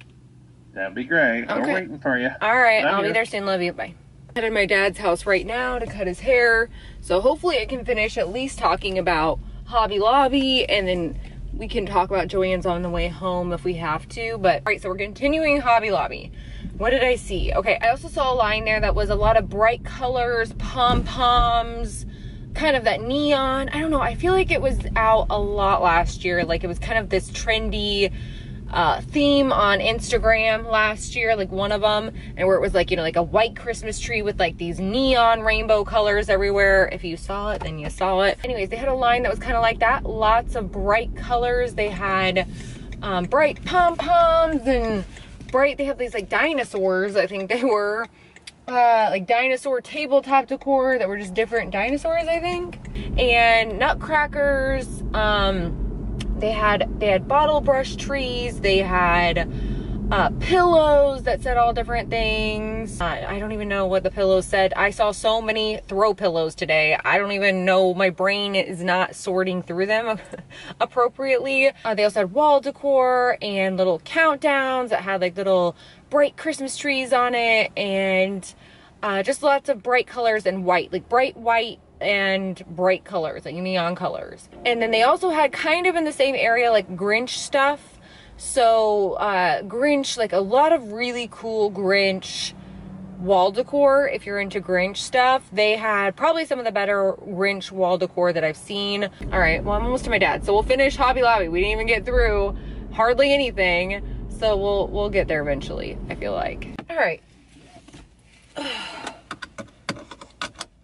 That'd be great. Okay. We're waiting for you. All right, Love I'll be there soon. Love you. Bye. At my dad's house right now to cut his hair. So hopefully I can finish at least talking about Hobby Lobby and then we can talk about Joann's on the way home if we have to. But all right, so we're continuing Hobby Lobby. What did I see? Okay, I also saw a line there that was a lot of bright colors, pom-poms, kind of that neon. I don't know. I feel like it was out a lot last year. Like it was kind of this trendy uh, theme on Instagram last year, like one of them, and where it was like, you know, like a white Christmas tree with like these neon rainbow colors everywhere. If you saw it, then you saw it. Anyways, they had a line that was kind of like that. Lots of bright colors. They had um, bright pom poms and bright, they have these like dinosaurs, I think they were. Uh, like dinosaur tabletop decor that were just different dinosaurs, I think. And nutcrackers. Um, they had they had bottle brush trees they had uh, pillows that said all different things. Uh, i don't even know what the pillows said. I saw so many throw pillows today. I don't even know my brain is not sorting through them appropriately. Uh, they also had wall decor and little countdowns that had like little bright christmas trees on it and uh, just lots of bright colors and white like bright white and bright colors, like neon colors. And then they also had kind of in the same area like Grinch stuff. So, uh, Grinch, like a lot of really cool Grinch wall decor. If you're into Grinch stuff, they had probably some of the better Grinch wall decor that I've seen. All right, well, I'm almost to my dad. So we'll finish Hobby Lobby. We didn't even get through hardly anything. So we'll, we'll get there eventually, I feel like. All right.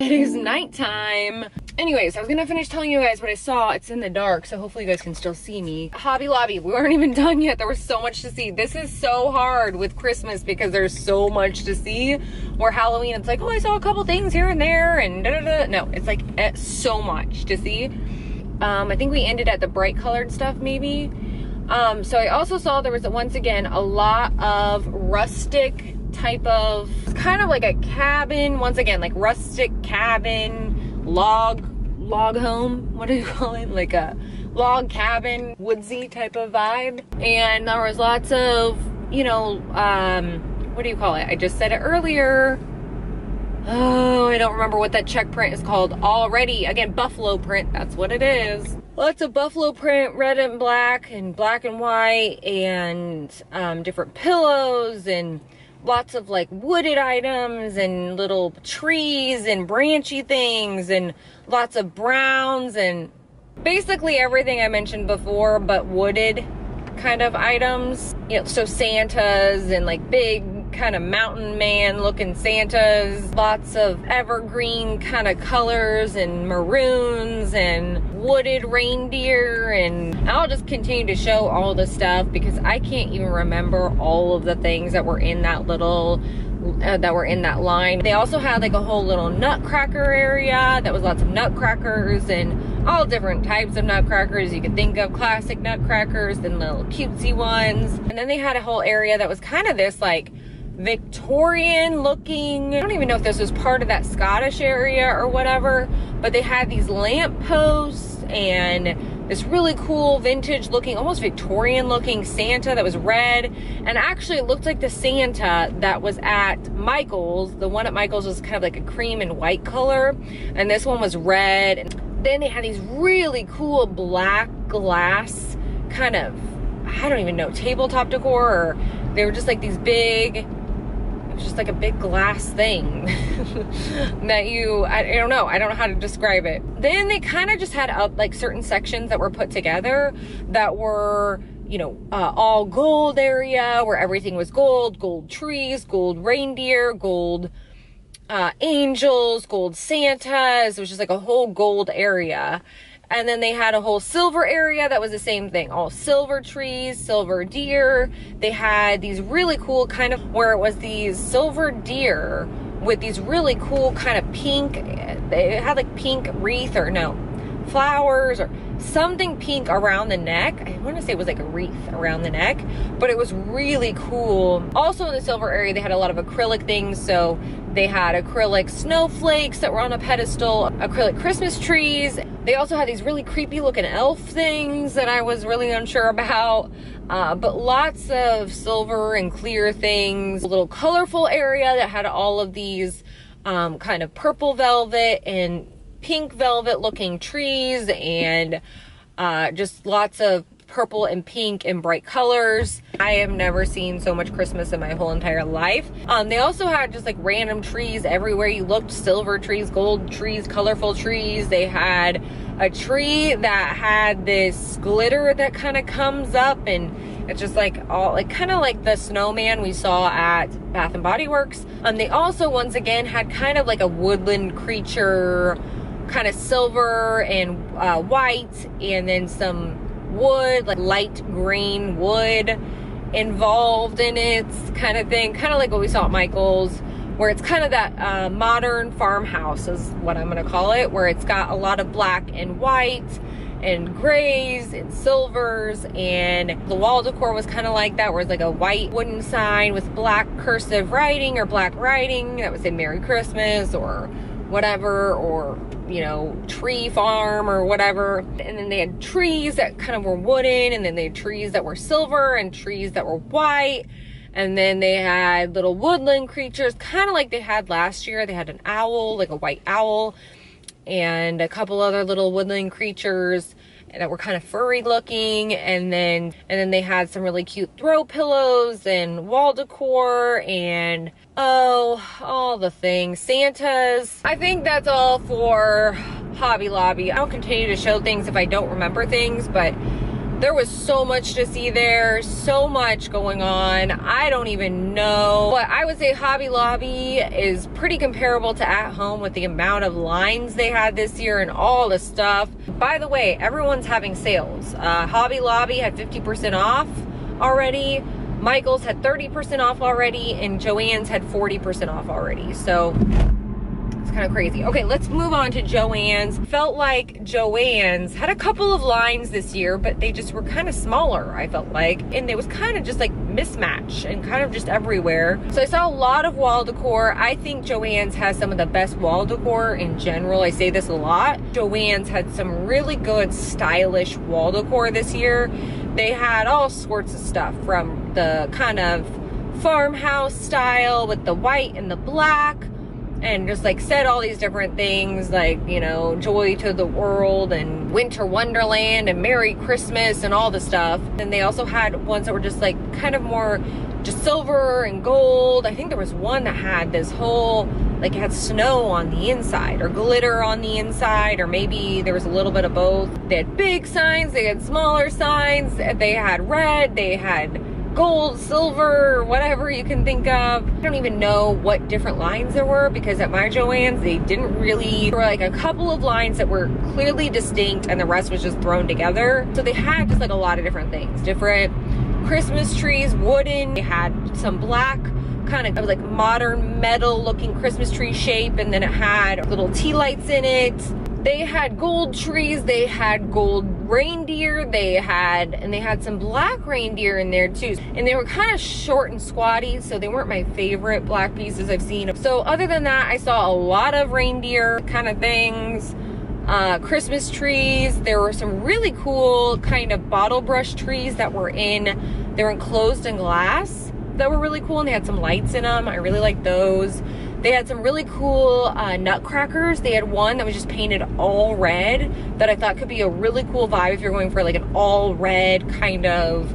It is nighttime. Anyways, I was gonna finish telling you guys what I saw. It's in the dark, so hopefully you guys can still see me. Hobby Lobby, we weren't even done yet. There was so much to see. This is so hard with Christmas because there's so much to see. Where Halloween, it's like, oh, I saw a couple things here and there, and da da da. No, it's like eh, so much to see. Um, I think we ended at the bright colored stuff, maybe. Um, so I also saw there was once again a lot of rustic type of kind of like a cabin once again like rustic cabin log log home what do you call it? Like a log cabin woodsy type of vibe. And there was lots of you know um what do you call it? I just said it earlier. Oh i don't remember what that check print is called already. Again buffalo print that's what it is. Lots of buffalo print red and black and black and white and um, different pillows and lots of like wooded items and little trees and branchy things and lots of browns and basically everything I mentioned before but wooded kind of items. You know, so Santas and like big kind of mountain man looking Santas, lots of evergreen kind of colors and maroons and wooded reindeer and I'll just continue to show all the stuff because I can't even remember all of the things that were in that little uh, that were in that line. They also had like a whole little nutcracker area that was lots of nutcrackers and all different types of nutcrackers you could think of. Classic nutcrackers then little cutesy ones. And then they had a whole area that was kind of this like Victorian looking. I don't even know if this was part of that Scottish area or whatever, but they had these lamp posts and this really cool vintage looking, almost Victorian looking Santa that was red. And actually, it looked like the Santa that was at Michael's. The one at Michael's was kind of like a cream and white color, and this one was red. And then they had these really cool black glass kind of, I don't even know, tabletop decor, or they were just like these big just like a big glass thing that you I, I, don't know i don't know how to describe it. Then they kind of just had up like certain sections that were put together that were you know uh, all gold area where everything was gold gold trees gold reindeer gold uh, angels gold santas. It was just like a whole gold area and then they had a whole silver area that was the same thing all silver trees, silver deer. They had these really cool kind of where it was these silver deer with these really cool kind of pink, they had like pink wreath or no, flowers or something pink around the neck. I want to say it was like a wreath around the neck, but it was really cool. Also in the silver area, they had a lot of acrylic things. So they had acrylic snowflakes that were on a pedestal, acrylic Christmas trees. They also had these really creepy looking elf things that I was really unsure about. Uh, but lots of silver and clear things. A little colorful area that had all of these um, kind of purple velvet and pink velvet looking trees and uh, just lots of purple and pink and bright colors. I have never seen so much Christmas in my whole entire life. Um, they also had just like random trees everywhere you looked, silver trees, gold trees, colorful trees. They had a tree that had this glitter that kind of comes up and it's just like all like kind of like the snowman we saw at Bath and Body Works. Um, they also once again had kind of like a woodland creature kind of silver and uh, white and then some wood like light green wood involved in it kind of thing kind of like what we saw at michael's where it's kind of that uh, modern farmhouse is what i'm to call it where it's got a lot of black and white and grays and silvers and the wall decor was kind of like that where it's like a white wooden sign with black cursive writing or black writing that would say merry christmas or whatever or you know tree farm or whatever. And then they had trees that kind of were wooden and then they had trees that were silver and trees that were white. And then they had little woodland creatures kind of like they had last year. They had an owl like a white owl and a couple other little woodland creatures that were kind of furry looking and then and then they had some really cute throw pillows and wall decor and oh all the things. Santas. I think that's all for hobby lobby. I'll continue to show things if i don't remember things but there was so much to see there, so much going on. I don't even know. But I would say Hobby Lobby is pretty comparable to at home with the amount of lines they had this year and all the stuff. By the way, everyone's having sales. Uh, Hobby Lobby had 50% off already. Michael's had 30% off already, and Joann's had 40% off already. So kind of crazy. Okay, let's move on to Joann's. Felt like Joann's had a couple of lines this year, but they just were kind of smaller, I felt like. And it was kind of just like mismatch and kind of just everywhere. So I saw a lot of wall decor. I think Joann's has some of the best wall decor in general. I say this a lot. Joann's had some really good stylish wall decor this year. They had all sorts of stuff from the kind of farmhouse style with the white and the black and just like said all these different things like you know joy to the world and winter wonderland and merry christmas and all the stuff. And they also had ones that were just like kind of more just silver and gold. I think there was one that had this whole like it had snow on the inside or glitter on the inside or maybe there was a little bit of both. They had big signs they had smaller signs they had red they had gold, silver, whatever you can think of. I don't even know what different lines there were because at my Joann's, they didn't really, there were like a couple of lines that were clearly distinct and the rest was just thrown together. So they had just like a lot of different things, different Christmas trees, wooden, they had some black kind of like modern metal looking Christmas tree shape and then it had little tea lights in it they had gold trees, they had gold reindeer, they had, and they had some black reindeer in there too. And they were kind of short and squatty, so they weren't my favorite black pieces I've seen. So other than that, I saw a lot of reindeer kind of things. Uh, Christmas trees. There were some really cool kind of bottle brush trees that were in, they were enclosed in glass that were really cool and they had some lights in them. I really like those. They had some really cool uh, nutcrackers. They had one that was just painted all red that I thought could be a really cool vibe if you're going for like an all red kind of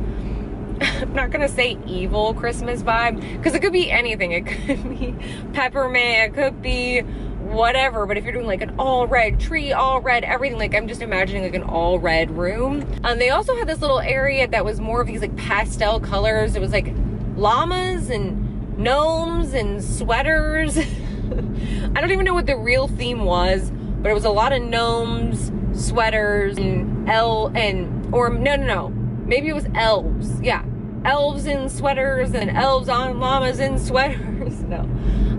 I'm not gonna say evil Christmas vibe because it could be anything. It could be peppermint, it could be whatever. But if you're doing like an all red tree, all red everything, like I'm just imagining like an all red room. Um, they also had this little area that was more of these like pastel colors. It was like llamas and gnomes and sweaters. I don't even know what the real theme was, but it was a lot of gnomes, sweaters, and el and or no no no. Maybe it was elves. Yeah. Elves in sweaters and elves on llamas in sweaters. no.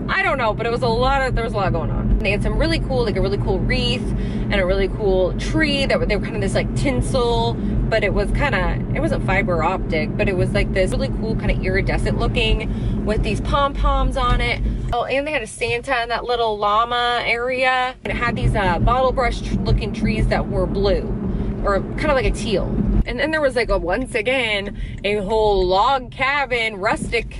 I don't know, but it was a lot of there was a lot going on. They had some really cool, like a really cool wreath and a really cool tree that were they were kind of this like tinsel, but it was kind of it wasn't fiber optic, but it was like this really cool kind of iridescent looking with these pom poms on it. Oh, and they had a Santa in that little llama area, and it had these uh, bottle brush looking trees that were blue or kind of like a teal. And then there was like a once again a whole log cabin rustic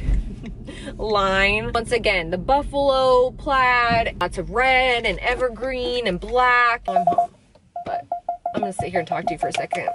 line. Once again, the buffalo plaid, lots of red and evergreen and black. I'm home, but I'm gonna sit here and talk to you for a second.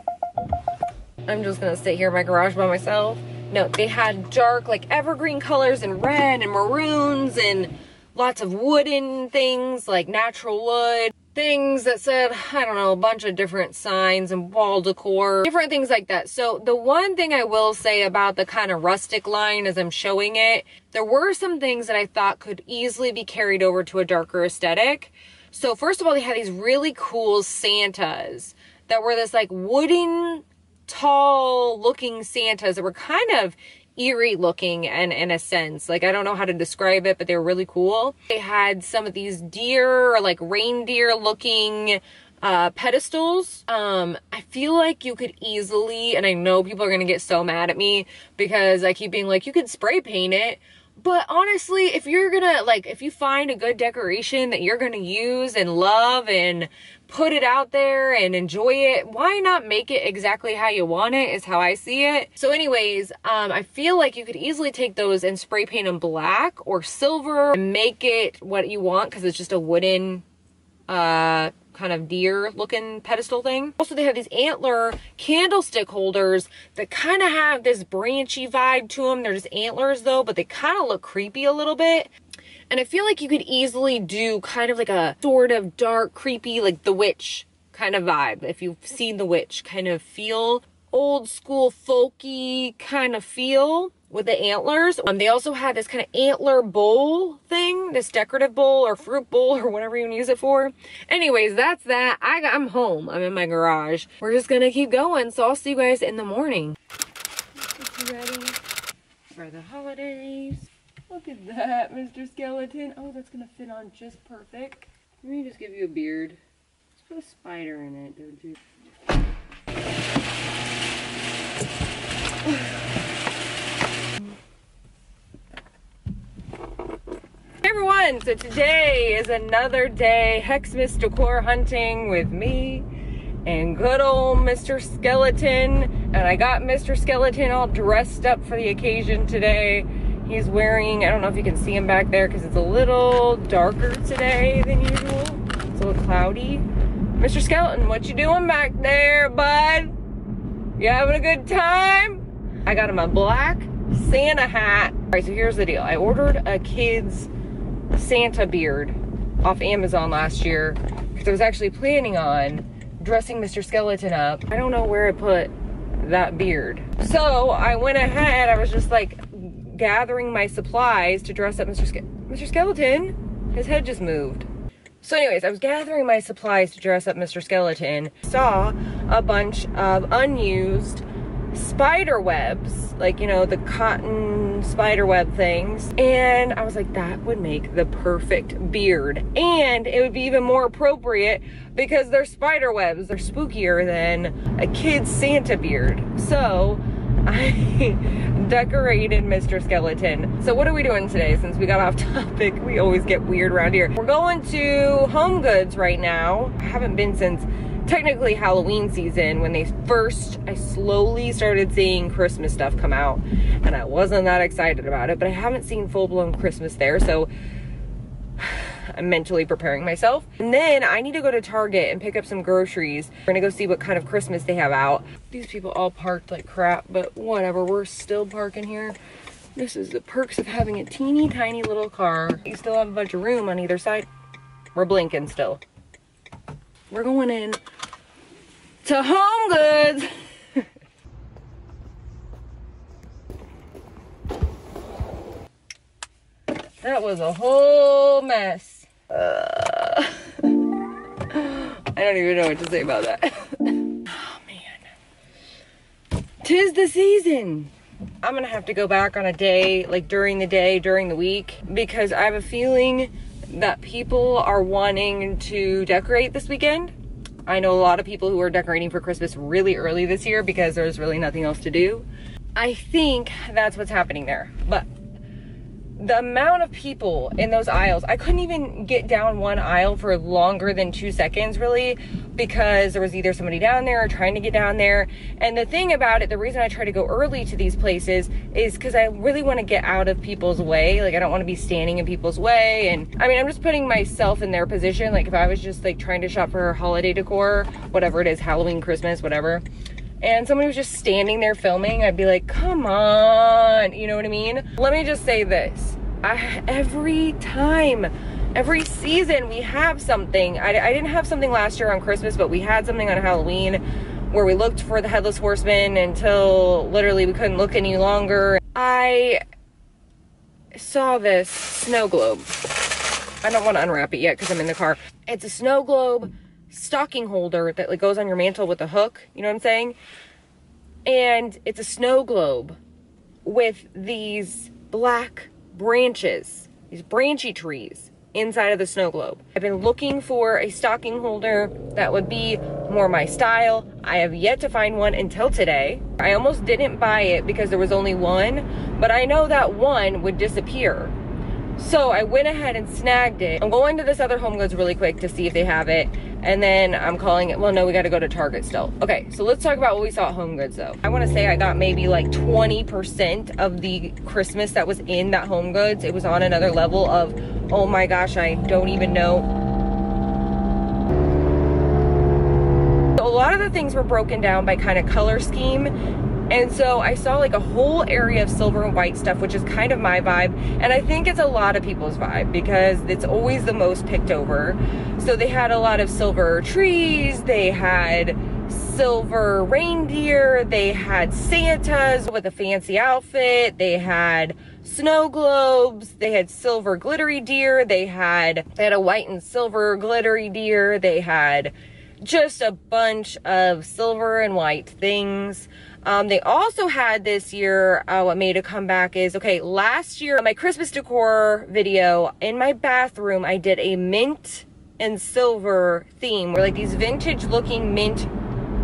I'm just gonna sit here in my garage by myself. No, they had dark, like evergreen colors and red and maroons and lots of wooden things like natural wood things that said, I don't know, a bunch of different signs and wall decor, different things like that. So the one thing I will say about the kind of rustic line as I'm showing it, there were some things that I thought could easily be carried over to a darker aesthetic. So first of all, they had these really cool Santas that were this like wooden, tall looking Santas that were kind of eerie looking and in a sense like i don't know how to describe it but they were really cool they had some of these deer or like reindeer looking uh, pedestals. Um, I feel like you could easily, and I know people are gonna get so mad at me because I keep being like, you could spray paint it. But honestly, if you're gonna, like, if you find a good decoration that you're gonna use and love and put it out there and enjoy it, why not make it exactly how you want it is how I see it. So anyways, um, I feel like you could easily take those and spray paint them black or silver and make it what you want because it's just a wooden uh, kind of deer looking pedestal thing. Also, they have these antler candlestick holders that kind of have this branchy vibe to them. They're just antlers though, but they kind of look creepy a little bit. And I feel like you could easily do kind of like a sort of dark, creepy, like The Witch kind of vibe. If you've seen The Witch, kind of feel old school folky kind of feel with the antlers. Um, they also had this kind of antler bowl thing, this decorative bowl or fruit bowl or whatever you want to use it for. Anyways, that's that. I got, I'm home. I'm in my garage. We're just gonna keep going. So I'll see you guys in the morning. Ready for the holidays. Look at that, Mr. Skeleton. Oh, that's gonna fit on just perfect. Let me just give you a beard. Let's put a spider in it, don't you? Hey everyone, so today is another day Hexmas decor hunting with me and good old Mr. Skeleton. And I got Mr. Skeleton all dressed up for the occasion today. He's wearing, I don't know if you can see him back there because it's a little darker today than usual. It's a little cloudy. Mr. Skeleton, what you doing back there, bud? You having a good time? I got him a black Santa hat. All right, so here's the deal. I ordered a kid's Santa beard off Amazon last year because I was actually planning on dressing Mr. Skeleton up. I don't know where I put that beard. So I went ahead, I was just like gathering my supplies to dress up Mr. Ske Mr. Skeleton. His head just moved. So anyways, I was gathering my supplies to dress up Mr. Skeleton. Saw a bunch of unused spider webs, like, you know, the cotton spider web things. And I was like, that would make the perfect beard. And it would be even more appropriate because they're spider webs. They're spookier than a kid's Santa beard. So I decorated Mr. Skeleton. So what are we doing today since we got off topic? We always get weird around here. We're going to Home Goods right now. I haven't been since technically Halloween season when they first, I slowly started seeing Christmas stuff come out and I wasn't that excited about it, but I haven't seen full blown Christmas there. So I'm mentally preparing myself. And then I need to go to Target and pick up some groceries. We're gonna go see what kind of Christmas they have out. These people all parked like crap, but whatever, we're still parking here. This is the perks of having a teeny tiny little car. You still have a bunch of room on either side. We're blinking still. We're going in to Home Goods. that was a whole mess. Uh, I don't even know what to say about that. oh man. Tis the season. I'm gonna have to go back on a day, like during the day, during the week, because I have a feeling that people are wanting to decorate this weekend. I know a lot of people who are decorating for Christmas really early this year because there's really nothing else to do. I think that's what's happening there. But the amount of people in those aisles, I couldn't even get down one aisle for longer than two seconds, really, because there was either somebody down there or trying to get down there. And the thing about it, the reason I try to go early to these places is because I really want to get out of people's way. Like, I don't want to be standing in people's way. And I mean, I'm just putting myself in their position. Like, if I was just like trying to shop for holiday decor, whatever it is, Halloween, Christmas, whatever and somebody was just standing there filming, I'd be like, come on, you know what I mean? Let me just say this. I, every time, every season, we have something. I, I didn't have something last year on Christmas, but we had something on Halloween where we looked for the Headless Horseman until literally we couldn't look any longer. I saw this snow globe. I don't want to unwrap it yet because I'm in the car. It's a snow globe stocking holder that like goes on your mantle with a hook. You know what I'm saying? And it's a snow globe with these black branches, these branchy trees inside of the snow globe. I've been looking for a stocking holder that would be more my style. I have yet to find one until today. I almost didn't buy it because there was only one, but I know that one would disappear. So I went ahead and snagged it. I'm going to this other Home Goods really quick to see if they have it. And then I'm calling it, well, no, we got to go to Target still. Okay, so let's talk about what we saw at Home Goods though. I want to say I got maybe like 20% of the Christmas that was in that Home Goods. It was on another level of, oh my gosh, I don't even know. A lot of the things were broken down by kind of color scheme and so I saw like a whole area of silver and white stuff, which is kind of my vibe. And I think it's a lot of people's vibe because it's always the most picked over. So they had a lot of silver trees, they had silver reindeer, they had Santas with a fancy outfit, they had snow globes, they had silver glittery deer, they had they had a white and silver glittery deer, they had just a bunch of silver and white things. Um, they also had this year, uh, what made a comeback is, okay, last year, my Christmas decor video, in my bathroom, I did a mint and silver theme, where like these vintage looking mint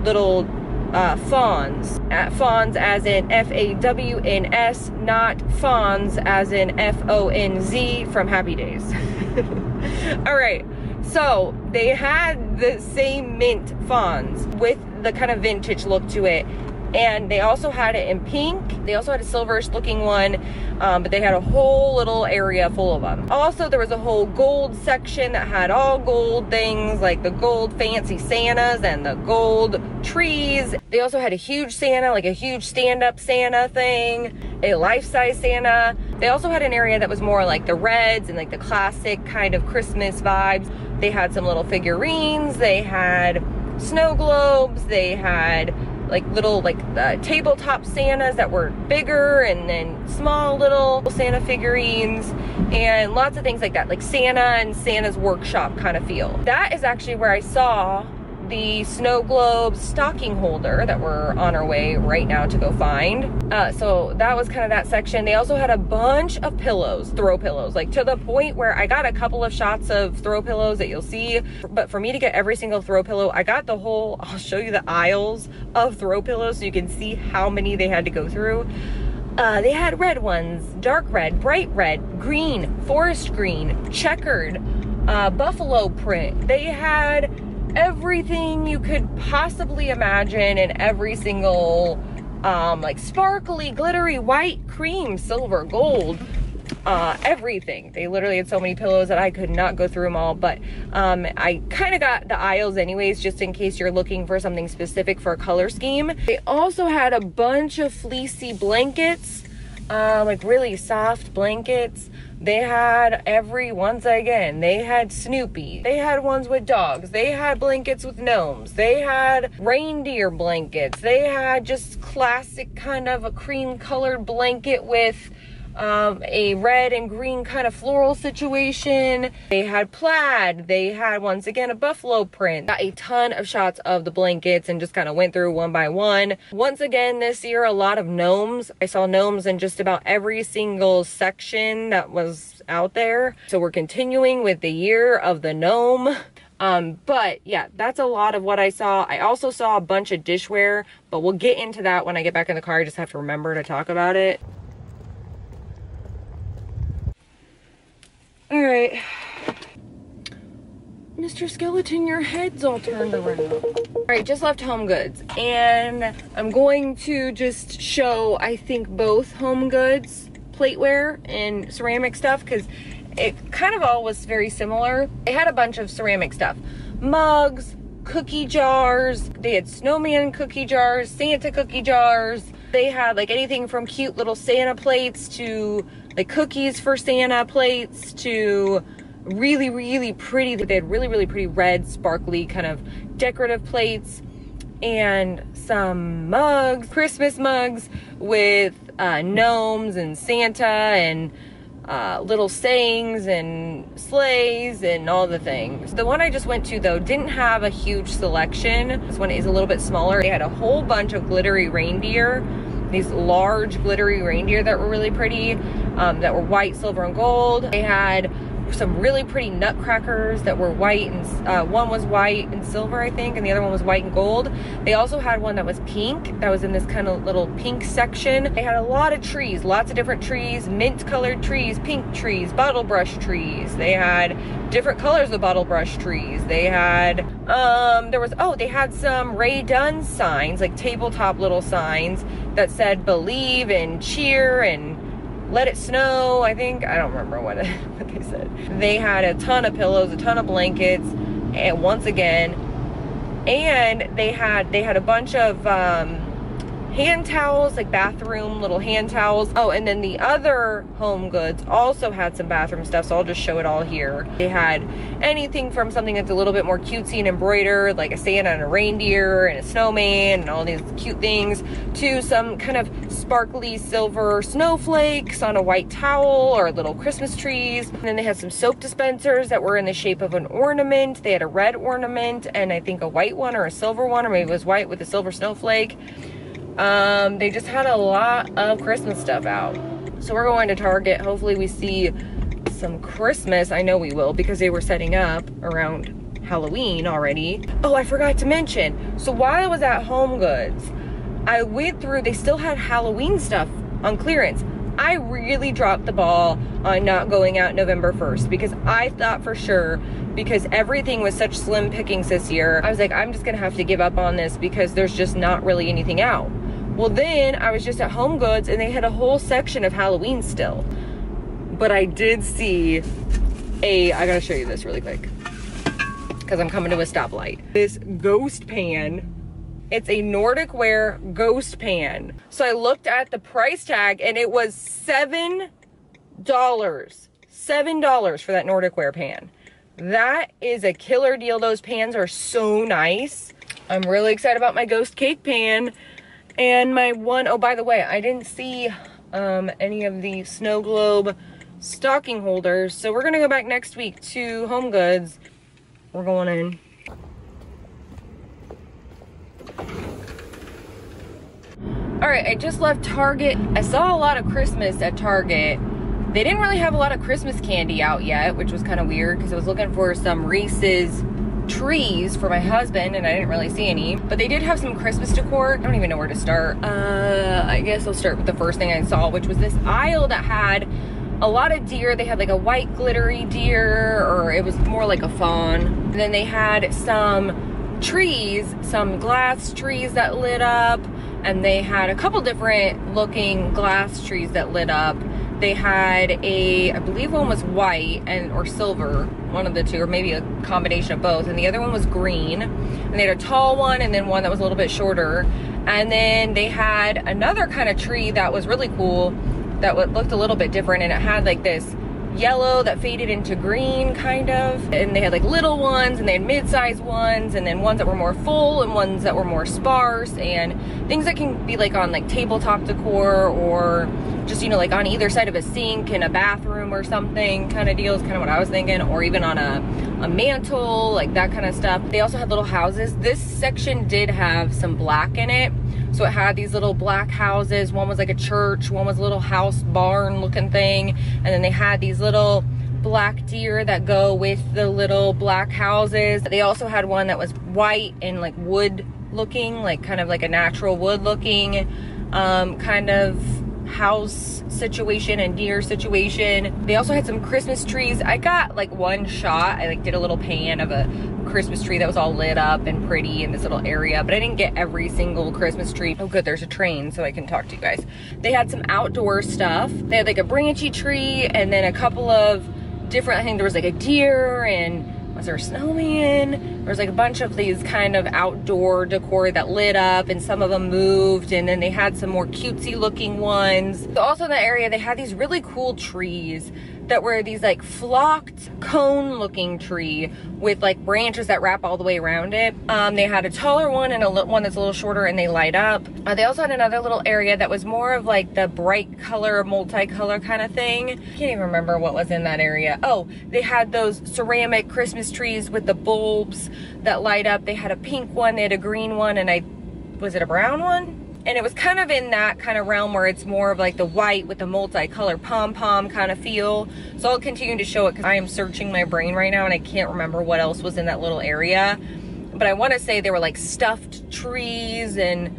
little uh, fawns. Uh, fawns as in F-A-W-N-S, not fawns as in F-O-N-Z from Happy Days. All right, so they had the same mint fawns with the kind of vintage look to it and they also had it in pink. They also had a silverish looking one um, but they had a whole little area full of them also there was a whole gold section that had all gold things like the gold fancy santas and the gold trees. They also had a huge santa like a huge stand-up santa thing a life-size santa. They also had an area that was more like the reds and like the classic kind of christmas vibes. They had some little figurines. They had snow globes. They had like little like uh, tabletop Santas that were bigger and then small little Santa figurines and lots of things like that like Santa and Santa's workshop kind of feel. That is actually where I saw the snow globe stocking holder that we're on our way right now to go find. Uh, so that was kind of that section. They also had a bunch of pillows, throw pillows, like to the point where I got a couple of shots of throw pillows that you'll see. But for me to get every single throw pillow, I got the whole, I'll show you the aisles of throw pillows so you can see how many they had to go through. Uh, they had red ones, dark red, bright red, green, forest green, checkered, uh, buffalo print. They had everything you could possibly imagine in every single um, like sparkly, glittery, white, cream, silver, gold, uh, everything. They literally had so many pillows that I could not go through them all, but um, I kind of got the aisles anyways, just in case you're looking for something specific for a color scheme. They also had a bunch of fleecy blankets, uh, like really soft blankets. They had every, once again, they had Snoopy. They had ones with dogs. They had blankets with gnomes. They had reindeer blankets. They had just classic kind of a cream colored blanket with um, a red and green kind of floral situation. They had plaid. They had, once again, a buffalo print. Got a ton of shots of the blankets and just kind of went through one by one. Once again, this year, a lot of gnomes. I saw gnomes in just about every single section that was out there. So we're continuing with the year of the gnome. Um, but yeah, that's a lot of what I saw. I also saw a bunch of dishware, but we'll get into that when I get back in the car. I just have to remember to talk about it. All right. Mr. Skeleton, your head's all turned around. All right, just left Home Goods. And I'm going to just show, I think, both Home Goods plateware and ceramic stuff because it kind of all was very similar. They had a bunch of ceramic stuff. Mugs, cookie jars. They had snowman cookie jars, Santa cookie jars. They had like anything from cute little Santa plates to like cookies for Santa plates to really, really pretty. They had really, really pretty red, sparkly kind of decorative plates and some mugs, Christmas mugs with uh, gnomes and Santa and uh, little sayings and sleighs and all the things. The one I just went to though didn't have a huge selection. This one is a little bit smaller. They had a whole bunch of glittery reindeer, these large glittery reindeer that were really pretty, um, that were white, silver, and gold. They had some really pretty nutcrackers that were white and uh, one was white and silver I think and the other one was white and gold. They also had one that was pink that was in this kind of little pink section. They had a lot of trees lots of different trees mint colored trees pink trees bottle brush trees. They had different colors of bottle brush trees. They had um there was oh they had some Rae Dunn signs like tabletop little signs that said believe and cheer and let it snow, I think. I don't remember what, what they said. They had a ton of pillows, a ton of blankets, and once again, and they had they had a bunch of um, hand towels, like bathroom little hand towels. Oh, and then the other home goods also had some bathroom stuff, so I'll just show it all here. They had anything from something that's a little bit more cutesy and embroidered, like a Santa and a reindeer and a snowman and all these cute things, to some kind of sparkly silver snowflakes on a white towel or little Christmas trees. And then they had some soap dispensers that were in the shape of an ornament. They had a red ornament and I think a white one or a silver one, or maybe it was white with a silver snowflake. Um, they just had a lot of Christmas stuff out. So we're going to Target. Hopefully we see some Christmas. I know we will because they were setting up around Halloween already. Oh, I forgot to mention. So while I was at Home Goods, I went through, they still had Halloween stuff on clearance. I really dropped the ball on not going out November 1st because I thought for sure because everything was such slim pickings this year. I was like, I'm just gonna have to give up on this because there's just not really anything out. Well, then I was just at Home Goods and they had a whole section of Halloween still. But I did see a, I gotta show you this really quick because I'm coming to a stoplight. This ghost pan. It's a Nordic Ware ghost pan. So I looked at the price tag and it was $7. $7 for that Nordic Ware pan. That is a killer deal. Those pans are so nice. I'm really excited about my ghost cake pan. And my one, oh, by the way, I didn't see um, any of the snow globe stocking holders. So we're going to go back next week to Home Goods. We're going in. All right, I just left Target. I saw a lot of Christmas at Target. They didn't really have a lot of Christmas candy out yet, which was kind of weird because I was looking for some Reese's trees for my husband and I didn't really see any. But they did have some Christmas decor. I don't even know where to start. Uh, I guess I'll start with the first thing I saw, which was this aisle that had a lot of deer. They had like a white glittery deer, or it was more like a fawn. And then they had some trees, some glass trees that lit up, and they had a couple different looking glass trees that lit up. They had a, I believe one was white and or silver, one of the two, or maybe a combination of both, and the other one was green. And they had a tall one and then one that was a little bit shorter. And then they had another kind of tree that was really cool that looked a little bit different and it had like this yellow that faded into green kind of. And they had like little ones and they had mid-sized ones and then ones that were more full and ones that were more sparse and things that can be like on like tabletop decor or just you know like on either side of a sink in a bathroom or something kind of deal is kind of what I was thinking or even on a, a mantle like that kind of stuff. They also had little houses. This section did have some black in it so it had these little black houses. One was like a church, one was a little house barn looking thing. And then they had these little black deer that go with the little black houses. They also had one that was white and like wood looking, like kind of like a natural wood looking um, kind of house situation and deer situation. They also had some Christmas trees. I got like one shot. I like did a little pan of a Christmas tree that was all lit up and pretty in this little area, but I didn't get every single Christmas tree. Oh good, there's a train so I can talk to you guys. They had some outdoor stuff. They had like a branchy tree and then a couple of different, I think there was like a deer and was there a snowman? There was like a bunch of these kind of outdoor decor that lit up and some of them moved and then they had some more cutesy looking ones. Also in the area, they had these really cool trees that were these like flocked cone looking tree with like branches that wrap all the way around it. Um, they had a taller one and a one that's a little shorter and they light up. Uh, they also had another little area that was more of like the bright color, multicolor kind of thing. I can't even remember what was in that area. Oh, they had those ceramic Christmas trees with the bulbs that light up. They had a pink one, they had a green one, and I, was it a brown one? And it was kind of in that kind of realm where it's more of like the white with the multicolored pom-pom kind of feel. So I'll continue to show it because I am searching my brain right now and I can't remember what else was in that little area. But I want to say there were like stuffed trees and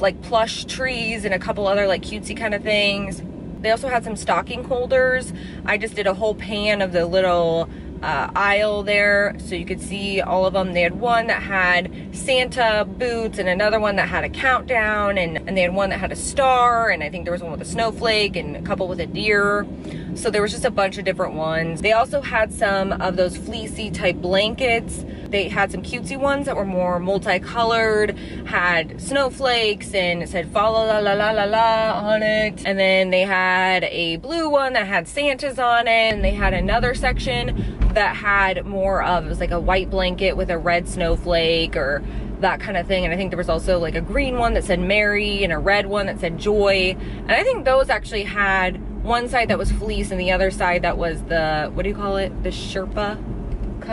like plush trees and a couple other like cutesy kind of things. They also had some stocking holders. I just did a whole pan of the little uh, aisle there so you could see all of them. They had one that had Santa boots and another one that had a countdown and, and they had one that had a star and I think there was one with a snowflake and a couple with a deer. So there was just a bunch of different ones. They also had some of those fleecy type blankets. They had some cutesy ones that were more multicolored, had snowflakes and it said fa la la la la la la on it. And then they had a blue one that had Santas on it and they had another section that had more of, it was like a white blanket with a red snowflake or that kind of thing. And I think there was also like a green one that said Merry and a red one that said Joy. And I think those actually had one side that was fleece and the other side that was the, what do you call it? The Sherpa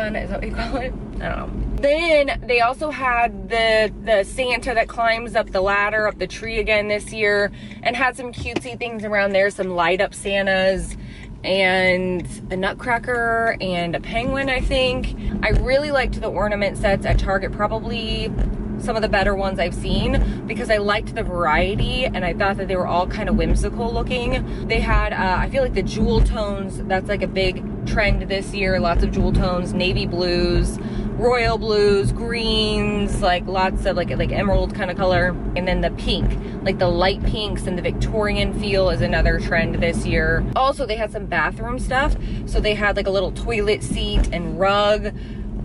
is that what you call it? I don't know. Then they also had the the Santa that climbs up the ladder up the tree again this year and had some cutesy things around there, some light up Santas and a nutcracker and a penguin, I think. I really liked the ornament sets at Target, probably some of the better ones I've seen because I liked the variety and I thought that they were all kind of whimsical looking. They had, uh, I feel like the jewel tones, that's like a big trend this year, lots of jewel tones, navy blues, royal blues, greens, like lots of like like emerald kind of color, and then the pink, like the light pinks and the Victorian feel is another trend this year. Also, they had some bathroom stuff, so they had like a little toilet seat and rug.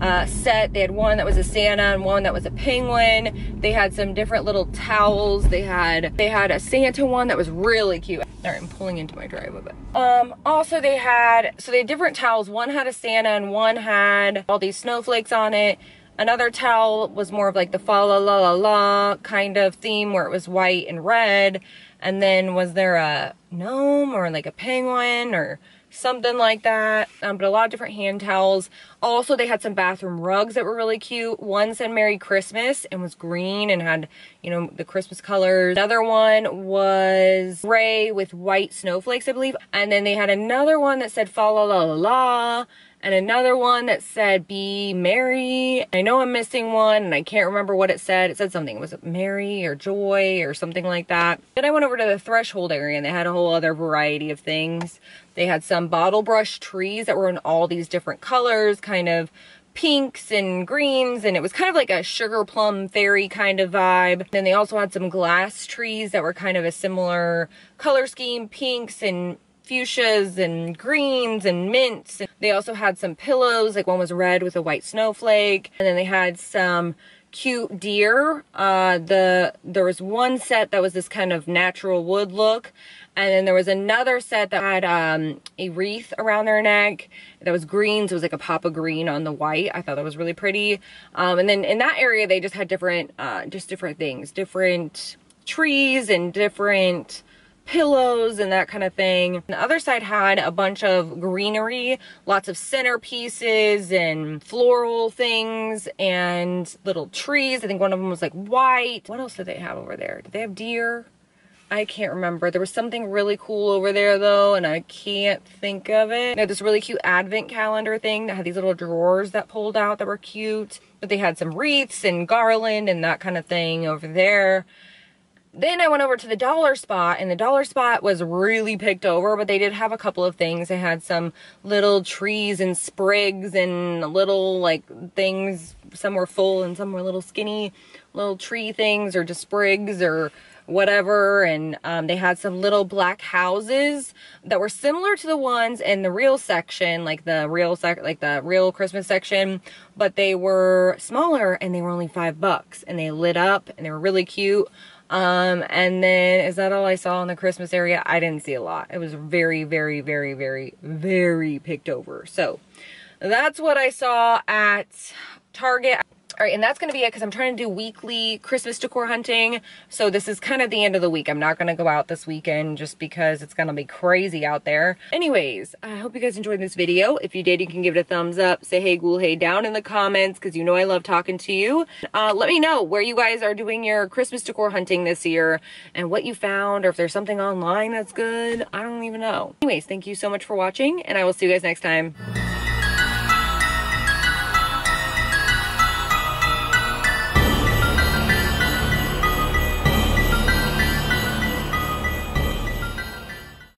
Uh, set. They had one that was a Santa and one that was a penguin. They had some different little towels. They had they had a Santa one that was really cute. All right, I'm pulling into my drive a bit. Um, also they had, so they had different towels. One had a Santa and one had all these snowflakes on it. Another towel was more of like the fa la la la la kind of theme where it was white and red. And then was there a gnome or like a penguin or something like that. Um, but a lot of different hand towels. Also, they had some bathroom rugs that were really cute. One said Merry Christmas and was green and had, you know, the Christmas colors. Another one was gray with white snowflakes, I believe. And then they had another one that said fa la la la la and another one that said be merry. I know I'm missing one and I can't remember what it said. It said something. Was it Merry or Joy or something like that? Then I went over to the threshold area and they had a whole other variety of things. They had some bottle brush trees that were in all these different colors, kind of pinks and greens and it was kind of like a sugar plum fairy kind of vibe. Then they also had some glass trees that were kind of a similar color scheme, pinks and fuchsias and greens and mints. And They also had some pillows, like one was red with a white snowflake. And then they had some cute deer. Uh, the There was one set that was this kind of natural wood look. And then there was another set that had um, a wreath around their neck that was green. So it was like a pop of green on the white. I thought that was really pretty. Um, and then in that area, they just had different, uh, just different things, different trees and different pillows and that kind of thing. The other side had a bunch of greenery, lots of centerpieces and floral things and little trees. I think one of them was like white. What else did they have over there? Did they have deer? I can't remember. There was something really cool over there though, and I can't think of it. They had this really cute advent calendar thing that had these little drawers that pulled out that were cute. But they had some wreaths and garland and that kind of thing over there. Then I went over to the dollar spot and the dollar spot was really picked over, but they did have a couple of things. They had some little trees and sprigs and little like things. Some were full and some were little skinny little tree things or just sprigs or whatever and um, they had some little black houses that were similar to the ones in the real section like the real sec like the real christmas section but they were smaller and they were only five bucks and they lit up and they were really cute um, and then is that all I saw in the Christmas area? I didn't see a lot. It was very, very, very, very, very picked over. So that's what I saw at Target. All right, and that's going to be it because I'm trying to do weekly Christmas decor hunting. So this is kind of the end of the week. I'm not going to go out this weekend just because it's going to be crazy out there. Anyways, I hope you guys enjoyed this video. If you did, you can give it a thumbs up. Say hey, ghoul, hey down in the comments because you know I love talking to you. Uh, let me know where you guys are doing your Christmas decor hunting this year and what you found or if there's something online that's good. I don't even know. Anyways, thank you so much for watching and I will see you guys next time.